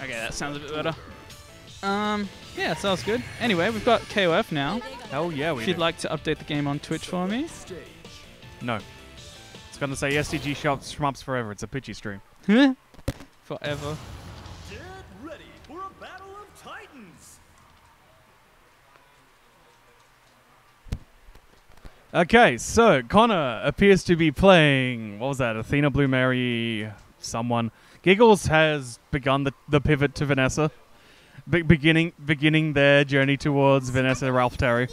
Okay, that sounds a bit better. Um, yeah, sounds good. Anyway, we've got KOF now. Hell yeah, we If you'd do. like to update the game on Twitch for me. No. It's going to say SDG shops shmups forever. It's a Pichy stream. Forever. Get ready for a battle of titans. Okay, so Connor appears to be playing. What was that? Athena, Blue Mary, someone. Giggles has begun the, the pivot to Vanessa, be- beginning beginning their journey towards Vanessa Ralph Terry.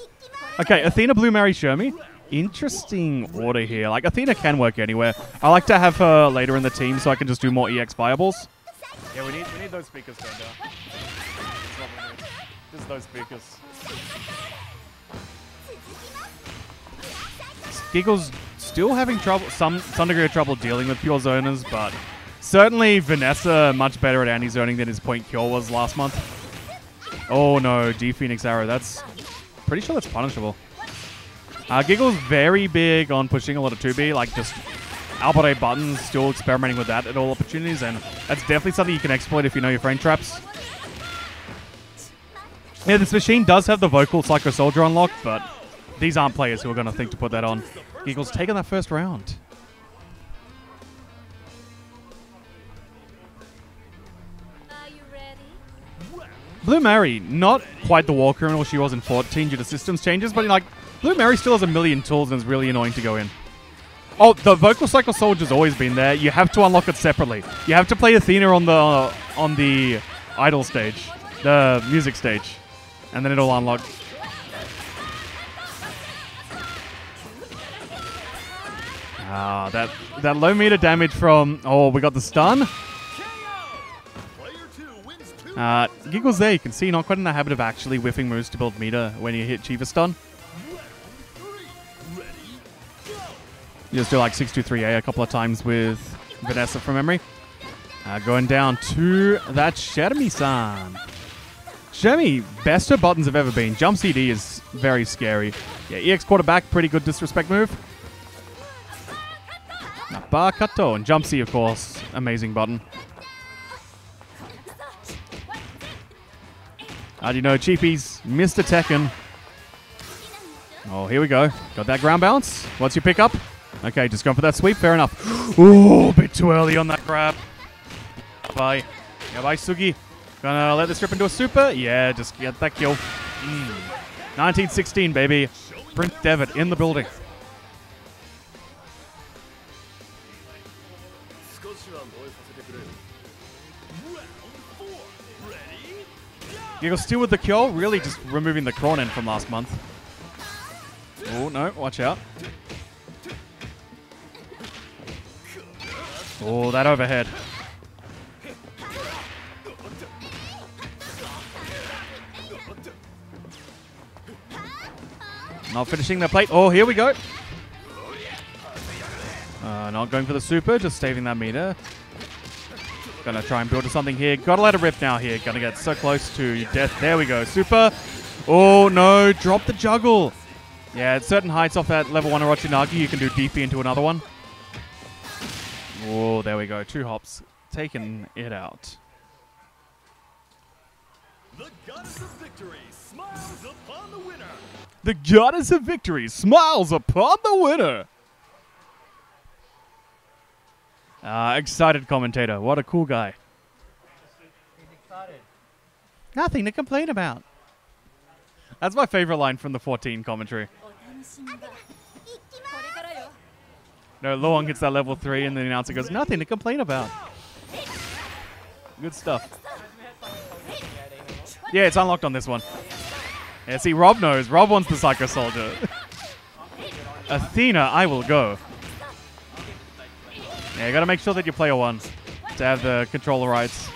Okay, Athena, Blue Mary, Shermie. Interesting order here. Like Athena can work anywhere. I like to have her later in the team so I can just do more EX viables. Yeah, we need we need those speakers turned down. It's not what we need. Just those speakers. Giggles still having trouble, some some degree of trouble dealing with pure zoners, but certainly Vanessa much better at anti-zoning than his point Kula was last month. Oh no, D Phoenix arrow. That's pretty sure that's punishable. Uh, Giggles very big on pushing a lot of 2B, like just Albert A buttons, still experimenting with that at all opportunities, and that's definitely something you can exploit if you know your frame traps. Yeah, this machine does have the vocal Psycho Soldier unlocked, but these aren't players who are going to think to put that on. Giggles taking that first round. Blue Mary, not quite the war criminal she was in 14 due to systems changes, but like, Blue Mary still has a million tools and is really annoying to go in. Oh, the vocal Psycho Soldier's always been there. You have to unlock it separately. You have to play Athena on the uh, on the idol stage, the music stage, and then it'll unlock. Ah, that that low meter damage from. Oh, we got the stun. Uh, Giggles there, you can see not quite in the habit of actually whiffing moves to build meter when you hit Chiva stun. You just do like 623A a couple of times with Vanessa from memory. Uh, going down to that Shermie-san. Shermie, best her buttons have ever been. Jump CD is very scary. Yeah, EX quarterback, pretty good disrespect move. Bar Kato and Jump C, of course. Amazing button. How do you know Cheapies? Mr. Tekken. Oh, here we go. Got that ground bounce. What's your pickup? Okay, just going for that sweep. Fair enough. Ooh, a bit too early on that grab. Bye. Yeah, bye, Sugi. Gonna let this rip into a super? Yeah, just get that kill. Mm. 1916, baby. Prince Devitt in the building. Giggle still with the kill, really just removing the Cronin from last month. Oh, no, watch out. Oh, that overhead. Not finishing the plate. Oh, here we go. Uh, not going for the super, just saving that meter. Gonna try and build to something here. Gotta let it rip now here. Gonna get so close to death. There we go. Super. Oh no, drop the juggle. Yeah, at certain heights off that level one Orochimaru, you can do DP into another one. Oh, there we go. Two hops. Taking it out. The goddess of victory smiles upon the winner. The goddess of victory smiles upon the winner. Uh, excited commentator. What a cool guy. Nothing to complain about. That's my favorite line from the 14 commentary. No, Luong gets that level 3 and the announcer goes, nothing to complain about. Good stuff. Yeah, it's unlocked on this one. Yeah, see, Rob knows. Rob wants the Psycho Soldier. Athena, I will go. Yeah, you gotta make sure that you play a one to have the controller rights.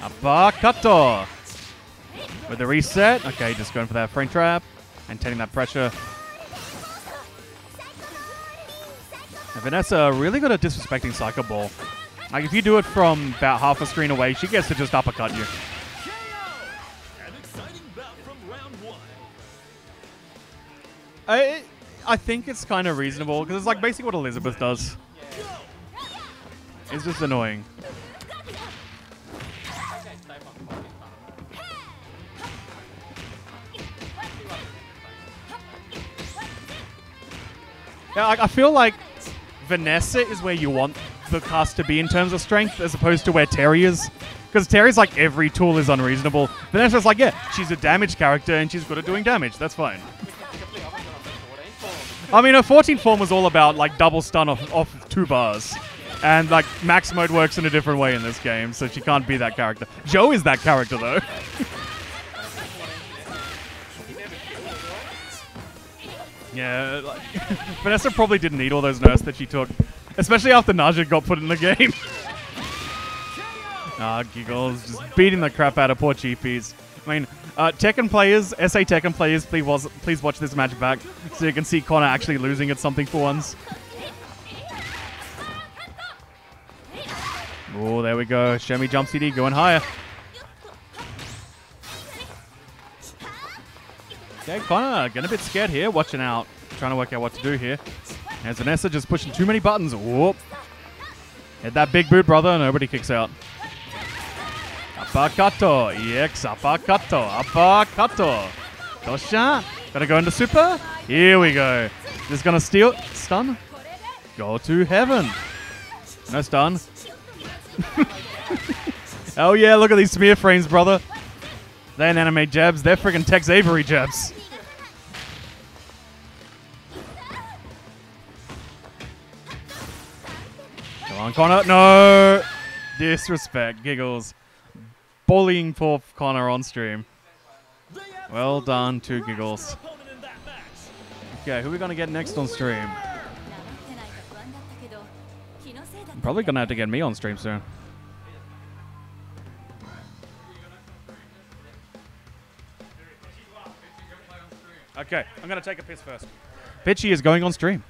Abakato! With the reset. Okay, just going for that frame trap. Maintaining that pressure. And Vanessa really good at disrespecting Psycho Ball. Like, if you do it from about half a screen away, she gets to just uppercut you. KO. An exciting bout from round one. I, I think it's kind of reasonable because it's like basically what Elizabeth does. It's just annoying. Yeah, I feel like Vanessa is where you want the cast to be in terms of strength as opposed to where Terry is. Because Terry's like, every tool is unreasonable. Vanessa's like, yeah, she's a damage character and she's good at doing damage. That's fine. I mean, her 14 form was all about like double stun off, off two bars. And like max mode works in a different way in this game, so she can't be that character. Joe is that character though. yeah, like, Vanessa probably didn't need all those nerfs that she took, especially after Najd got put in the game. Ah, giggles, just beating the crap out of poor cheapies. I mean, uh, Tekken players, SA Tekken players, please, was, please watch this match back so you can see Connor actually losing at something for once. Oh, there we go. Shermie jump CD going higher. Okay, Connor getting a bit scared here, watching out, trying to work out what to do here. As Vanessa just pushing too many buttons. Whoop. Hit that big boot, brother. Nobody kicks out. Uppercutto. EX uppercutto. Uppercutto. Dosha. Gonna go into super. Here we go. Just gonna steal. Stun. Go to heaven. No stun. oh yeah, look at these smear frames, brother. They ain't anime jabs. They're freaking Tex Avery jabs. Come on, Connor. No. Disrespect. Giggles bullying poor Connor on stream. Well done, two giggles. Okay, who are we going to get next on stream? I'm probably going to have to get me on stream soon. Okay, I'm going to take a piss first. Pichy is going on stream.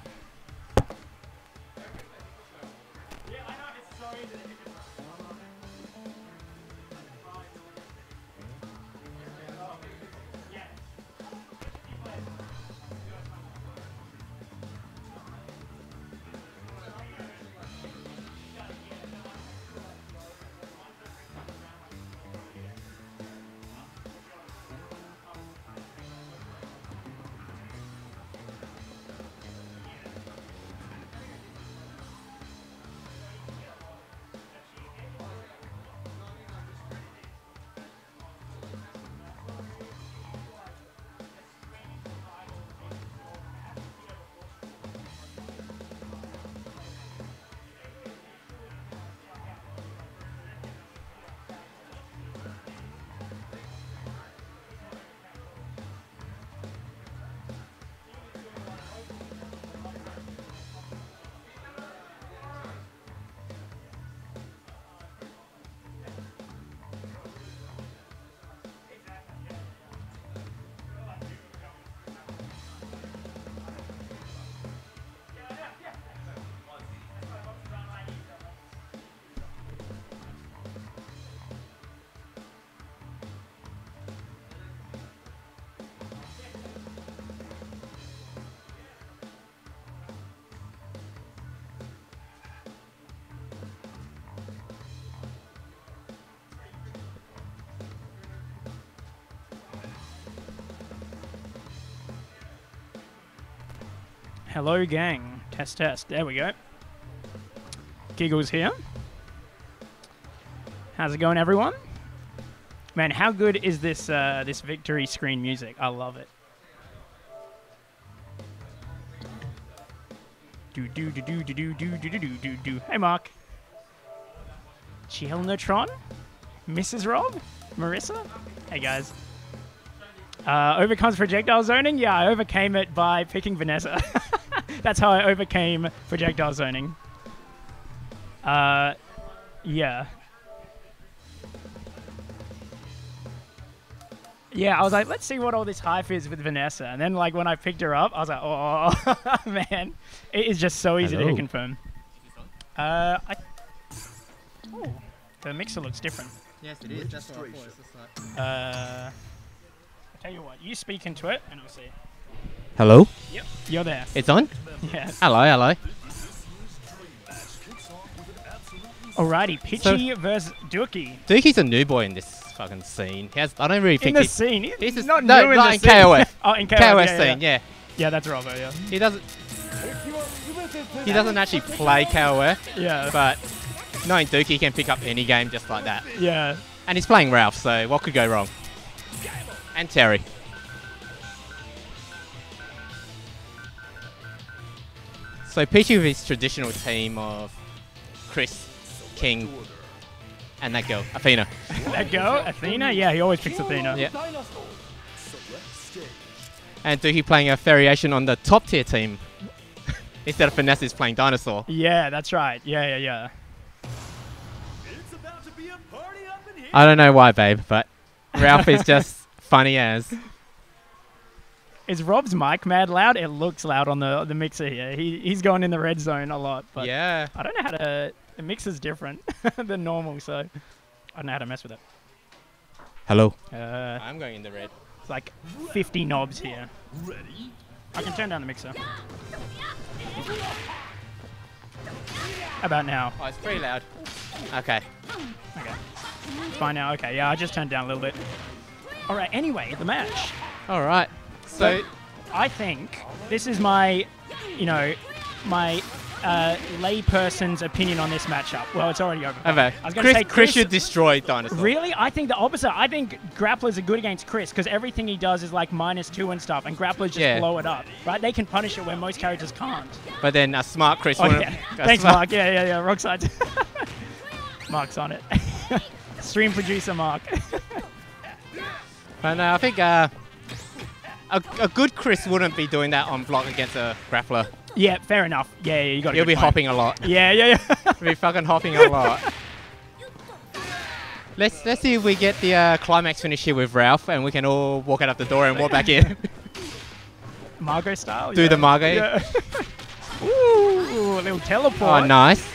Hello, gang. Test, test. There we go. Giggles here. How's it going, everyone? Man, how good is this uh, this victory screen music? I love it. Do do do do do do do do do do do do. Hey, Mark. Chilnotron, Mrs. Rob, Marissa. Hey, guys. Uh, overcomes projectile zoning? Yeah, I overcame it by picking Vanessa. That's how I overcame projectile zoning. Uh, yeah. Yeah, I was like, let's see what all this hype is with Vanessa. And then, like, when I picked her up, I was like, oh, man. It is just so easy to Hello. hit confirm. Uh, I... Oh, the mixer looks different. Yes, it is. That's what I thought. Just like- Uh, I tell you what, you speak into it, and I'll see. Hello? Yep, you're there. It's on? Yes. Hello, hello. Alrighty, Pichy versus Dookie. Duki's a new boy in this fucking scene. He has, I don't really think In the he, scene, This he's is- not no, new in not the in scene. KOF. oh, in KOF, KOS yeah, scene, yeah. yeah. Yeah, that's Robbo, yeah. He doesn't. He doesn't actually play KOF, Yeah. but knowing Dookie he can pick up any game just like that. yeah. And he's playing Ralph, so what could go wrong? And Terry. So Peachy with his traditional team of Chris, King, and that girl, Athena. That girl, Athena. Yeah, he always picks Athena. Yeah. And do he playing a variation on the top tier team. Instead of Vanessa is playing Dinosaur. Yeah, that's right. Yeah, yeah, yeah. It's about to be a party up in here. I don't know why, babe, but Ralph is just funny as. Is Rob's mic mad loud? It looks loud on the the mixer here. He he's going in the red zone a lot, but yeah. I don't know how to. The mixer's different than normal, so I don't know how to mess with it. Hello. Uh, I'm going in the red. it's like 50 knobs here. Ready? I can turn down the mixer. About now. Oh, it's pretty loud. Okay. Okay. It's fine now. Okay, yeah, I just turned down a little bit. All right. Anyway, the match. All right. So, I think this is my, you know, my uh, layperson's opinion on this matchup. Well, it's already over. okay. I was Chris, say Chris should destroy Dinosaur. Really? I think the opposite. I think grapplers are good against Chris because everything he does is like minus two and stuff, and grapplers just Yeah. blow it up. Right? They can punish it where most characters can't. But then a smart Chris Oh yeah. Thanks, Mark. Yeah, yeah, yeah. Rock side. Mark's on it. Stream producer Mark. But no, I think uh, a, a good Chris wouldn't be doing that on block against a grappler. yeah, fair enough. Yeah, yeah, you got. He'll be hopping a lot. Yeah, yeah, yeah. He'll be fucking hopping a lot. Let's let's see if we get the uh, climax finish here with Ralph, and we can all walk out of the door and walk back in. Margot style. Do yeah. the Margot. Yeah. Ooh, a little teleport. oh, nice.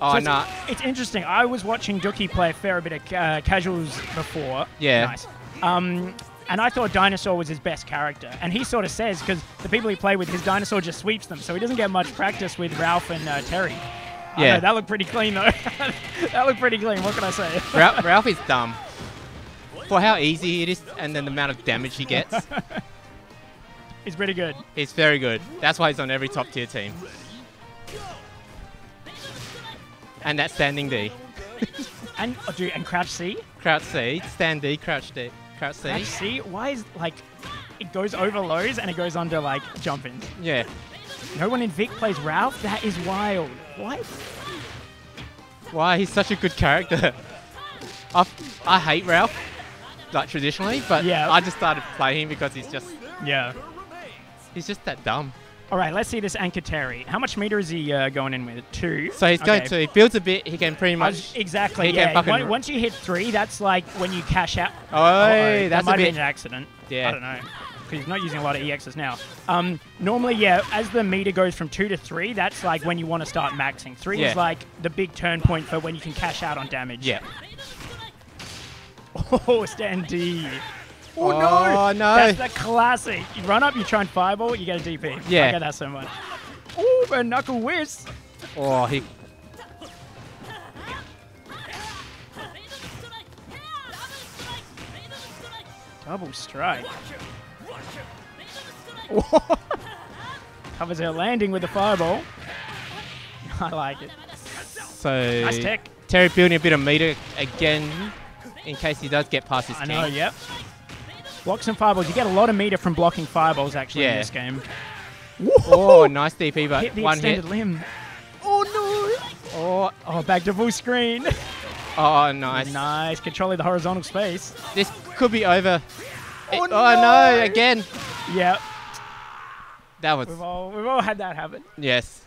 Oh, So it's, no. it's interesting. I was watching Dookie play a fair bit of uh, casuals before. Yeah. Nice. Um, and I thought Dinosaur was his best character. And he sort of says, because the people he played with, his Dinosaur just sweeps them. So he doesn't get much practice with Ralph and uh, Terry. Yeah. know, that looked pretty clean, though. that looked pretty clean. What can I say? Ralph, Ralph is dumb. For how easy it is and then the amount of damage he gets, He's pretty good. he's very good. That's why he's on every top tier team. And that standing D. And, oh, dude, and Crouch C? Crouch C, stand D, crouch D, crouch C. Crouch C? Why is, like, it goes over lows and it goes under, like, jump ins? Yeah. No one in Vic plays Ralph? That is wild. What? Why? He's such a good character. I, I hate Ralph, like traditionally, but Yeah. I just started playing him because he's just Yeah. he's just that dumb. All right, let's see this Anchor Terry. How much meter is he uh, going in with? Two. So he's going Okay. to he builds a bit. He can pretty I was- much. exactly. he Yeah. fucking- Once- you hit three, that's like when you cash out. Oh, Uh-oh, that's that a might have bit. been an accident. Yeah. I don't know. Because he's not using a lot of EXs now. Um, normally, yeah, as the meter goes from two to three, that's like when you want to start maxing. Three Yeah. is like the big turn point for when you can cash out on damage. Yeah. Oh, stand D. Oh, oh, no! Oh, no. That's the classic. You run up, you try and fireball, you get a DP. Yeah. I get that so much. Oh, but knuckle whiz. Oh, he. Double strike. Covers her landing with the fireball. I like it. So Nice tech. Terry building a bit of meter again, in case he does get past his I king. know, yep. Blocks and fireballs. You get a lot of meter from blocking fireballs, actually, in this game. Oh, nice DP, but Hit the one hit. limb. Oh, no. Oh, Oh, back to full screen. oh, nice. nice. Controlling the horizontal space. This could be over. Oh, It- oh no, again. Yep. That was We've all, we've all had that happen. yes.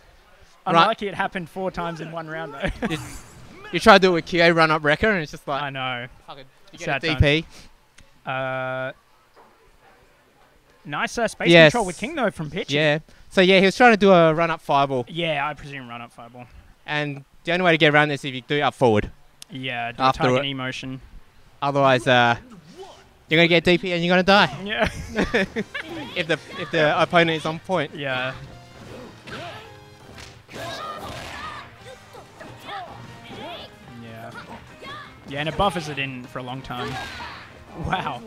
Right. Unlucky it happened four times in one round, though. You, try to do it with KO run up wrecker, and it's just like I know. you Sad get a DP. Uh, nice uh, space Yes. control with King, though, from pitch. Yeah. So yeah, he was trying to do a run up fireball, Yeah, I presume run up fireball. and the only way to get around this is if you do it up forward. Yeah, do After target emotion. Otherwise, uh, you're gonna get DP and you're gonna die Yeah. if the if the opponent is on point. yeah. Yeah. Yeah, and it buffers it in for a long time. Wow.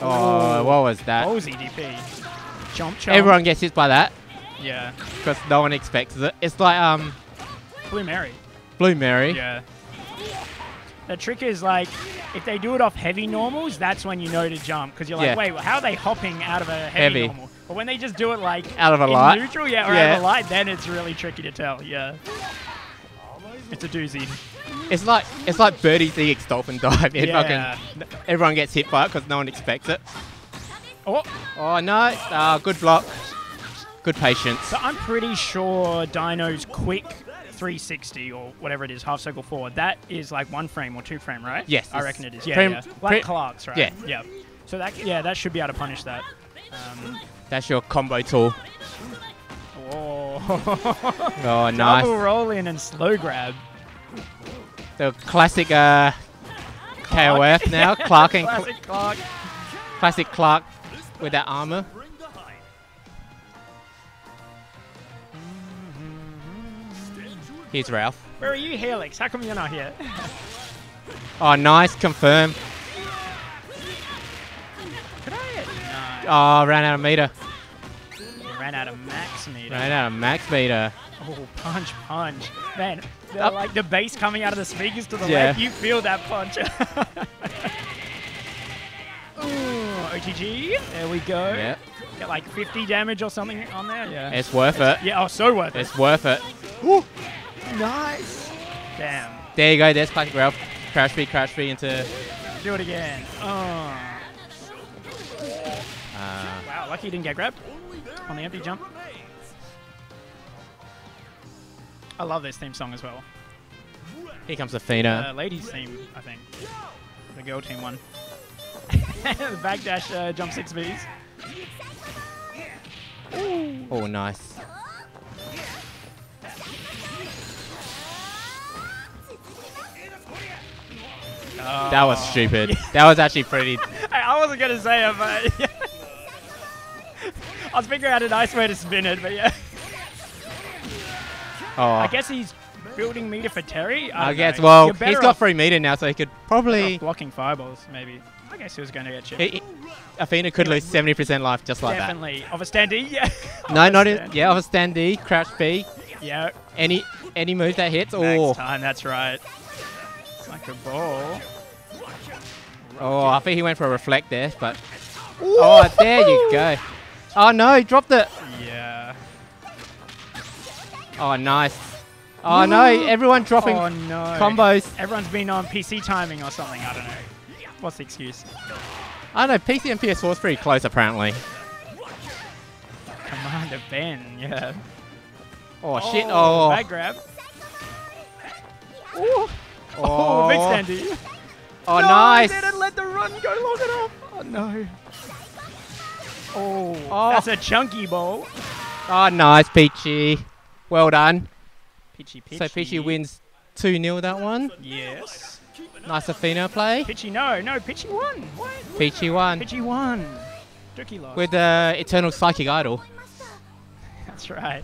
Oh, what was that? Ballsy DP. Jump, chomp. Everyone gets hit by that Yeah. because no one expects it. It's like um, Blue Mary. Blue Mary. Yeah. The trick is like, if they do it off heavy normals, that's when you know to jump because you're like, Yeah. wait, how are they hopping out of a heavy, Heavy. normal? But when they just do it like Out of a in light? neutral, yeah, or out of a light, then it's really tricky to tell. Yeah. It's a doozy. It's like it's like Birdie's EX Dolphin Dive. It Yeah. fucking, everyone gets hit by it because no one expects it. Oh, Oh no! Ah, good block. Good patience. so I'm pretty sure Dino's quick 360 or whatever it is, half circle forward, that is like one frame or two frame, right? Yes, I reckon it is. Yeah, prim- yeah. Like Clark's, right? Yeah. Yeah. So that yeah, that should be able to punish that. Um, That's your combo tool. whoa. Oh, nice. Double roll in and slow grab. The classic uh, KOF now. Clark and Cl- Classic Clark. classic Clark with that armor. Here's Ralph. Where are you, Helix? How come you're not here? Oh, nice. Confirm. Could I? Oh, ran out of meter. Ran out of max meter. Ran out of max meter. Oh, punch, punch. Man, the, Up. like the bass coming out of the speakers to the Yeah. left, you feel that punch. Ooh, OTG. There we go. Yeah, Get like 50 damage or something on there. Yeah. it's worth it. yeah, oh, so worth it. It's worth it. Ooh, Nice. Damn. There you go. There's classic Ralph. Crouch B, crouch B into. Do it again. Oh. Uh, Wow, lucky he didn't get grabbed on the empty jump. I love this theme song as well. here comes the Uh, Athena. ladies theme, I think. The girl team one. the backdash uh, jump six Vs. Oh, nice. That was stupid. That was actually pretty. I, I wasn't gonna say it, but I was figuring out a nice way to spin it, but yeah. Oh, I guess he's building meter for Terry. I, I guess. know. Well, he's got free meter now, so he could probably. blocking fireballs, maybe. I guess he was going to get chipped. He, he- Athena could lose 70% life just like that. Definitely. Of a stand D, yeah. No, not it. Yeah, of a standee, crouch B, Yeah. any any move that hits. Next Oh, time, that's right. It's like a ball. oh, I think he went for a reflect there, but. Oh, there you go. Oh no, he dropped it. Yeah. Oh, nice. Oh no, everyone dropping Oh no. combos. Everyone's been on PC timing or something. I don't know. What's the excuse? I don't know, PC and PS4 is pretty close apparently. Commander Ben. Yeah. Oh, shit. Oh. oh Back grab. Oh, oh, Oh, big stand D. Oh, no, nice. Didn't let the run go long enough. Oh no. Oh, Oh. that's a chunky ball. Oh, nice, Peachy. Well done. So Peachy wins 2 0 that one. Yes. Nice Athena play. Peachy, no, no, Peachy won. What? Won. Peachy won. Dookie lost. With the uh, Eternal Psychic Idol. That's right.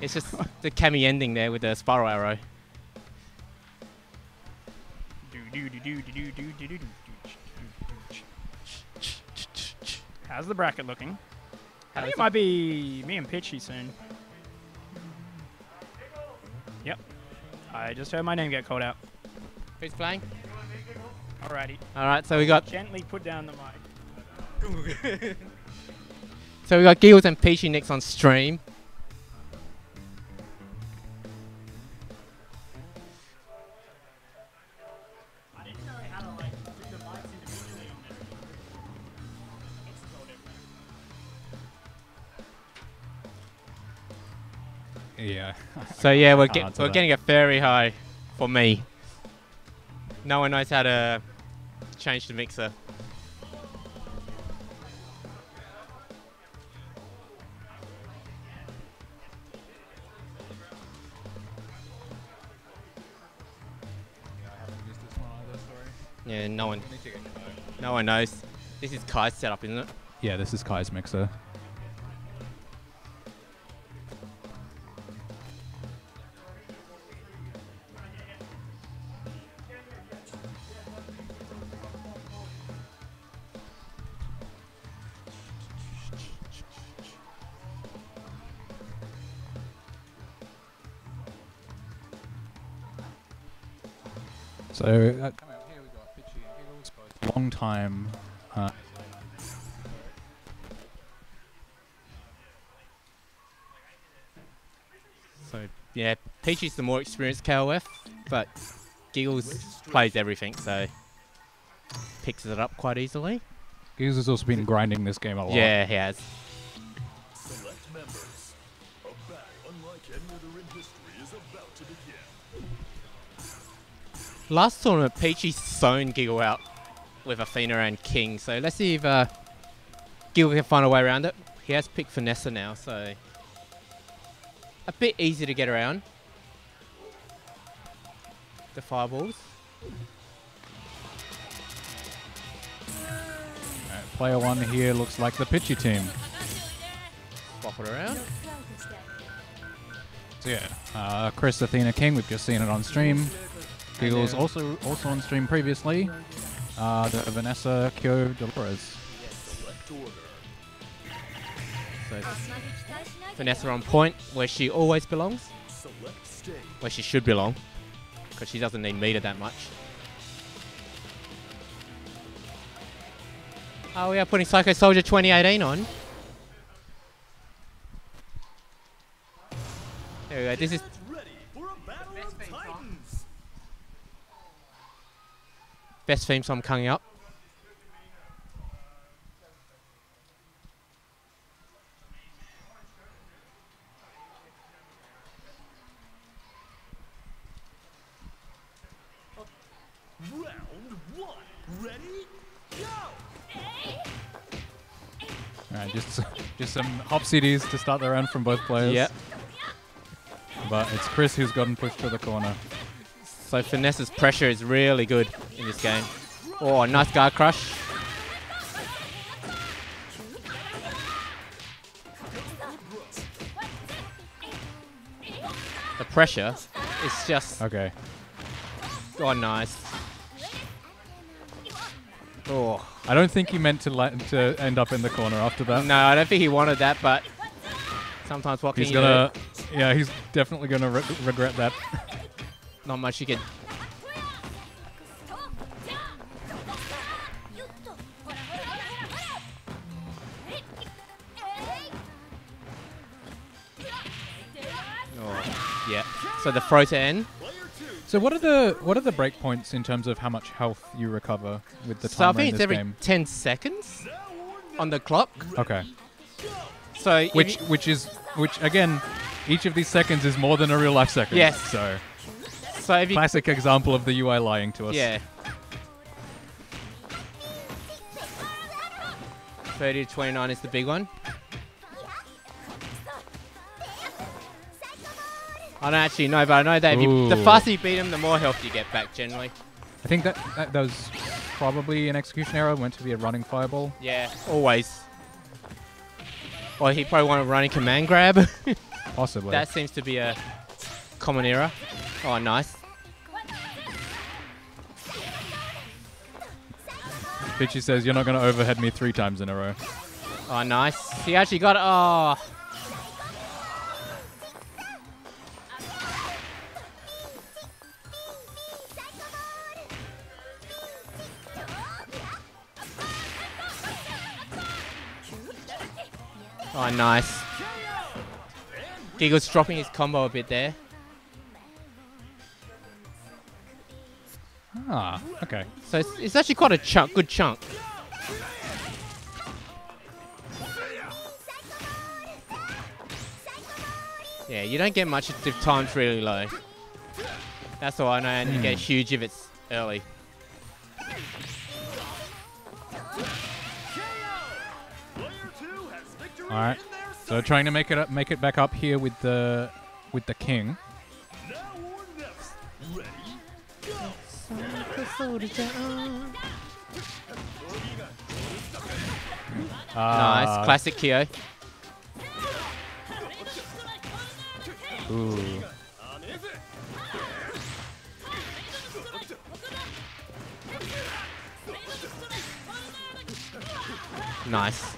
It's just the cami ending there with the spiral arrow. How's the bracket looking? I think it might be me and Pichy soon. Yep. I just heard my name get called out. Who's playing? Alrighty. Alright, so we got Gently put down the mic. so we got Giggles and Peachy next on stream. Yeah. So yeah, we're, get, we're that. getting a very high for me. No one knows how to change the mixer. Yeah, no one. No one knows. This is Kai's setup, isn't it? Yeah, this is Kai's mixer. So, uh, here we got Pichy and Giggles, both long time. Uh, So yeah, Peachy's the more experienced KOF, but Giggles plays everything, so picks it up quite easily. Giggles has also been grinding this game a lot. Yeah, he has. Last tournament, Peachy sewn Giggle out with Athena and King, so let's see if uh, Giggle can find a way around it. He has picked Vanessa now, so a bit easy to get around. The fireballs. Alright, player one here looks like the Pichy team. Swap it around. So yeah, uh, Chris Athena King, we've just seen it on stream. Giggles then- also also on stream previously. Uh, the Vanessa Kyo Dolores. So Vanessa on point, where she always belongs, where she should belong, because she doesn't need meter that much. Oh, we are putting Psycho Soldier 2018 on. There we go. This is Ready for a battle of titans. Best theme song coming up. Round one. Ready? Go! Alright, just just some hop CDs to start the round from both players. Yep. But it's Chris who's gotten pushed to the corner. So Vanessa's pressure is really good in this game. Oh, nice guard crush. The pressure is just Okay. oh nice. Oh I don't think he meant to to end up in the corner after that. no, I don't think he wanted that, but sometimes what He's gonna, yeah, he's definitely gonna re- regret that. Not much you can. Oh, yeah. So the throw to end. So what are the what are the breakpoints in terms of how much health you recover with the So I think in it's every game? 10 seconds on the clock. Okay. So Which which is which again, each of these seconds is more than a real life second. Yes. So so if you classic example of the UI lying to us. yeah. 30 to 29 is the big one. I don't actually know, but I know that if you, the faster you beat him, the more health you get back generally. I think that, that that was probably an execution error. Meant to be a running fireball. Yeah, always. Or he probably wanted a running command grab. Possibly. that seems to be a common error. Oh, nice. Pichy says you're not going to overhead me three times in a row. Oh, nice. He actually got it. Oh. Oh, nice. Giggles dropping his combo a bit there. Ah, okay. So it's, it's actually quite a chunk, good chunk. Yeah, you don't get much if time's really low. That's all I know, and you get huge if it's early. Player two has victory All right. So trying to make it up, make it back up here with the with the king. Nice, Ah, classic Kyo. Ooh. Nice.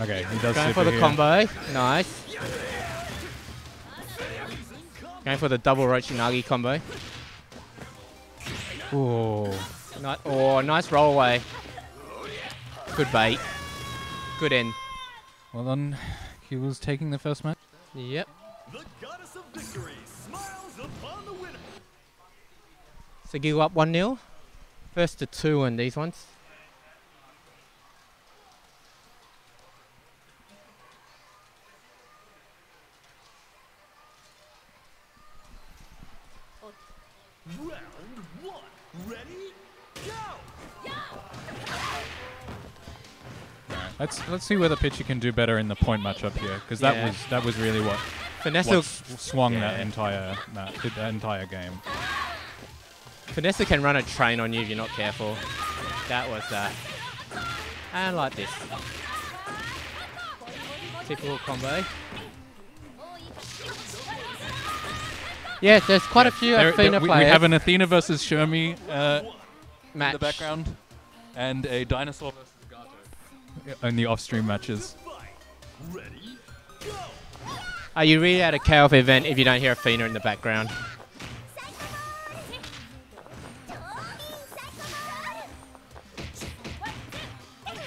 Okay, he does Going for the here. combo. Nice. Going for the double Orochinagi combo. Ooh. Ni- oh, nice roll away. Good bait. Good end. Well then, he was taking the first match. Yep. The goddess of victory smiles upon the winner. So Giggle up 1 0. First to 2 on these ones. Let's let's see whether Pitcher can do better in the point matchup here, because that Yeah. was that was really what, Vanessa, what swung that entire that, that entire game. Vanessa can run a train on you if you're not careful. That was that. And like this. Typical combo. Yeah, there's quite a few There- Athena there- we, we have an Athena versus Shermie uh, in the background, and a dinosaur versus Gato in the off-stream matches. Ready? Go! Are you really at a KOF event if you don't hear Athena in the background?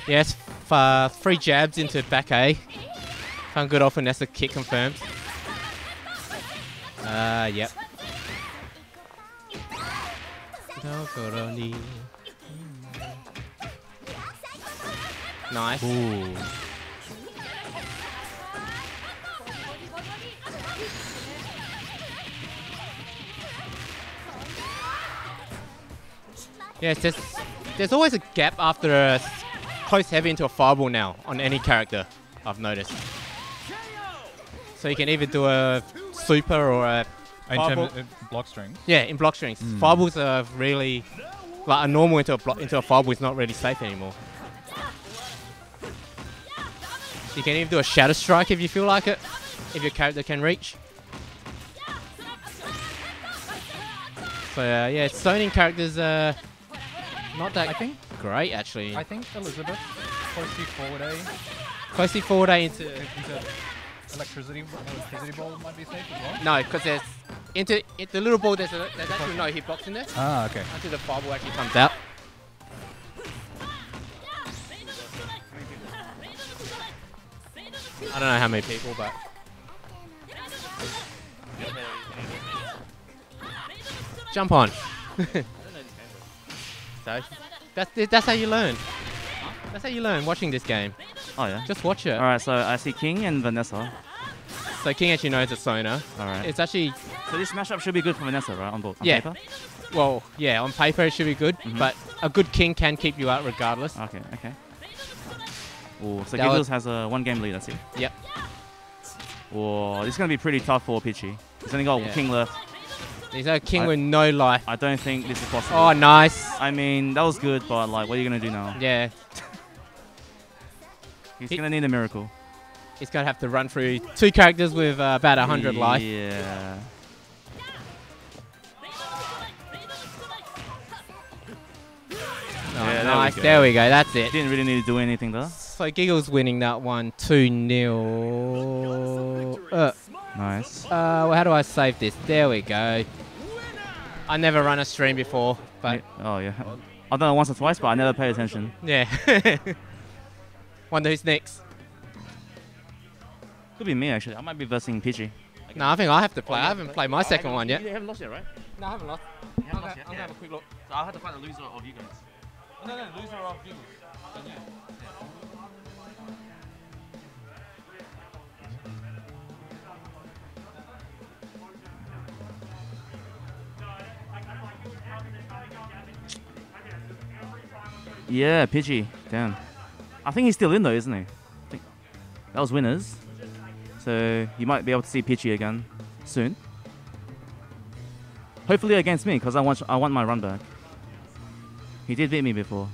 Yes, f- uh, three jabs into back A. Found good off and that's a kick confirmed. Uh, yep. Nice. Ooh. Yes, there's, there's always a gap after a s- close heavy into a fireball now on any character, I've noticed. So you can either do a super or a In Fireball. terms of block strings. yeah in block strings. Mm. Fireballs are really like a normal into a block, into a fireball is not really safe anymore. You can even do a shadow strike if you feel like it, if your character can reach. So uh, yeah, zoning characters are not that I think great actually. I think Elizabeth closely forward A Closely forward A into into electricity electricity ball might be safe as well. no, because there's into it, the little ball. There's, a, there's actually no hitbox in there Ah, okay. until the fireball actually comes out. I don't know how many people, but jump on. so that's that's how you learn. That's how you learn watching this game. Oh yeah. Just watch it. All right, so I see King and Vanessa. So King actually knows it's Sona. All right. It's actually so this matchup should be good for Vanessa, right? On board. On Yeah. Paper? well, yeah, on paper it should be good, Mhm. but a good King can keep you out regardless. Okay. Okay. Oh, so was- has a one game lead. That's it. Yep. Oh, this is gonna be pretty tough for Pichy. He's only got Yeah. King left. He's a King I- with no life. I don't think this is possible. Oh, nice. I mean, that was good, but like, what are you gonna do now? Yeah, He's He- gonna need a miracle. he's gonna have to run through two characters with uh, about hundred life. Yeah. Oh, Yeah, there we nice. there we go. That's it. Didn't really need to do anything though. So Giggles winning that one, two 0 Uh, Nice. uh, well, how do I save this? There we go. I never run a stream before, but oh yeah. I've done it once or twice, but I never paid attention. yeah. Wonder who's next. Could be me actually. I might be versing Pichy. No, I think I have to play. I haven't played my second one yet. You haven't lost yet, right? No, I haven't lost. You haven't lost Okay, yet. I'm gonna have a quick look. So I'll have to find the loser of you guys. No, no, loser of you. Yeah, Pidgey. Damn. I think he's still in though, isn't he? That was winners. So you might be able to see Pidgey again soon. Hopefully against me, because I want I want my run back. He did beat me before.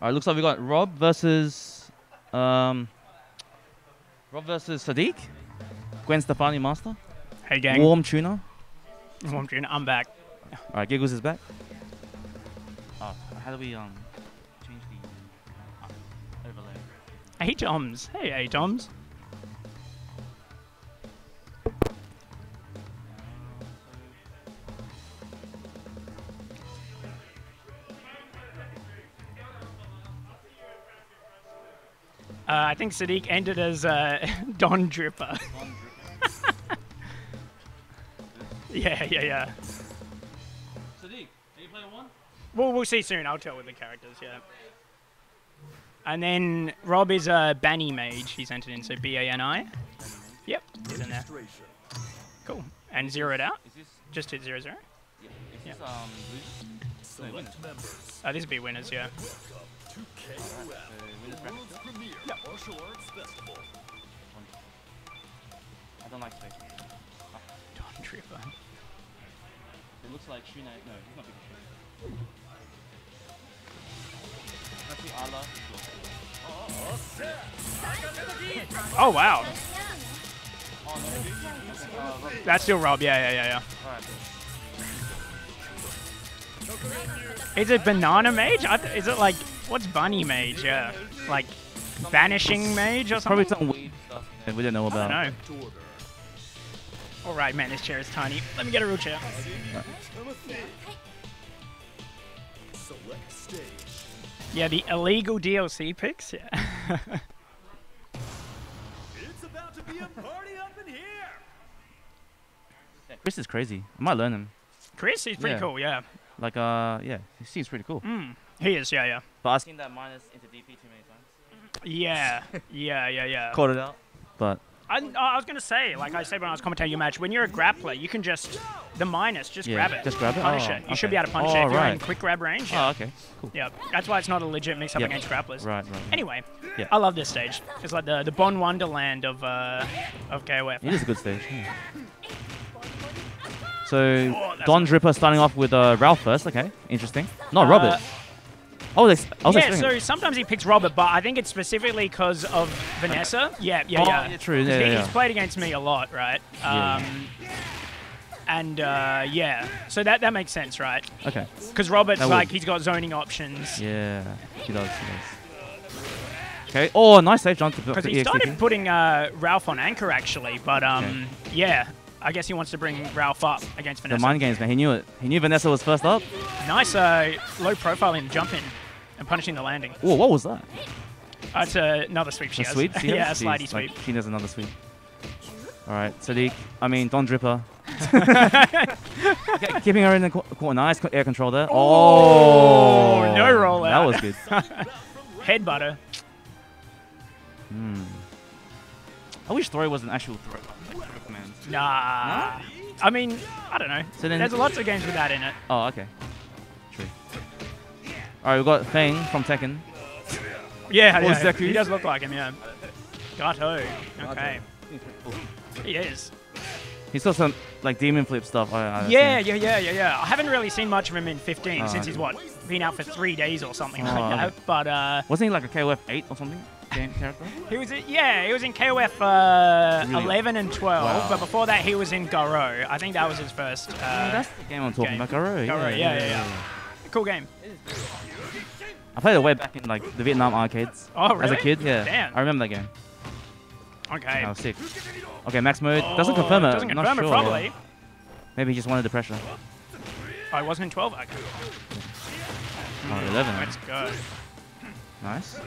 Alright, looks like we got Rob versus um Rob versus Sadiq. Gwen Stefani Master. Hey gang, Warm tuner. Warm June, I'm back. Alright, Giggles is back. Oh, how do we um change the uh, overlay? Hey Toms. Hey, hey Toms. I think Sadiq ended as uh, Don Dripper. yeah, yeah, yeah. Sadiq, are you playing one? Well, we'll see soon. I'll tell with the characters, yeah. And then Rob is a Bani mage. He's entered in, so B A N I. Yep, he's in there. Cool. And zero it out. Is this Just hit zero zero. yeah, is Yeah. this um? No, winners. Select. Oh, this would be winners, yeah. To KOF, So winners the bracket. world's premier martial arts festival. I don't like space. Don Dripper. It looks like Shuna. No, he's not Pikachu. Actually, Allah. Oh wow, Oh no, uh, Rob- that's still Rob. Yeah, yeah, yeah, yeah. Is it banana mage? Is it like what's bunny mage? Yeah, like vanishing mage or something? Probably some weird stuff that we don't know I about. don't know. All right, man, this chair is tiny. Let me get a real chair. Select. Yeah, the illegal DLC picks. Yeah. It's about to be a party up in here. Yeah, Chris is crazy. I might learn him. Chris, is pretty Yeah. cool. Yeah. Like, uh, yeah, he seems pretty cool. Mm, he is. Yeah, yeah. But I've seen that minus into DP too many times. Yeah, yeah, yeah, yeah. Caught it out. But I, I was gonna say, like I said when I was commentating your match, when you're a grappler, you can just the minus, just Yeah, grab it, just grab it? punish Oh, it. You should be able to punish Oh, it if you're in quick grab range. oh, Yeah, okay, cool. yeah. That's why it's not a legit mix up Yeah. against grapplers. Right, right. right. Anyway, Yeah. I love this stage. It's like the the Bon Wonderland of uh of KOF. It is a good stage. yeah. So Oh, that's Don Dripper starting off with uh, Ralph first. Okay, interesting. Not Uh, Robert. Oh, I was yeah, so sometimes he picks Robert, but I think it's specifically because of Vanessa. Yeah, yeah, Oh, yeah. yeah, true, yeah, yeah, He's played against me a lot, right? Yeah. Um, and uh, yeah, so that that makes sense, right? Okay. Because Robert's That would. like he's got zoning options. Yeah, he does. He does. Okay. Oh, nice save, John. Because he started putting uh, Ralph on anchor actually, but um, yeah, I guess he wants to bring Ralph up against Vanessa. the mind games, man. He knew it. He knew Vanessa was first up. nice uh, low profile in jumping and punishing the landing. Oh, what was that? Uh, it's uh, another sweep she A has. sweep? she yeah, a has? slidey Jeez, sweep. Like, she does another sweep. All right, Sadiq. I mean, Don Dripper. Keeping her in the cor- corner. Nice air control there. Oh, Oh, no rollout. That was good. Head butter. Hmm. I wish Throw was an actual throw. command. Nah. I mean, I don't know. So then- There's lots of games with that in it. Oh, okay. True. All right, we've got Fang from Tekken. Yeah, yeah. Zeku. He does look like him, yeah. Gato. Okay. He is. He's got some like demon flip stuff. I, I Yeah, yeah, yeah, yeah, yeah. I haven't really seen much of him in 15 Oh, since okay. he's what been out for three days or something Oh, like that. But uh, Wasn't he like a KOF 8 or something? Game character? he was in, yeah, he was in KOF uh, Really? 11 and 12. Wow. But before that, he was in Garou. I think that was his first. Uh, That's the game I'm talking game. about. Garou. Yeah, Garou, yeah, yeah, yeah. Cool game. I played it way back in like the Vietnam arcades. Oh, As a kid, yeah. Damn. I remember that game. Okay. I was sick. Okay, max mode. Doesn't Oh, confirm it. Doesn't I'm not confirm it, sure. probably. Maybe he just wanted the pressure. Oh, it wasn't in 12. Okay. Oh, 11. Let's go. Nice.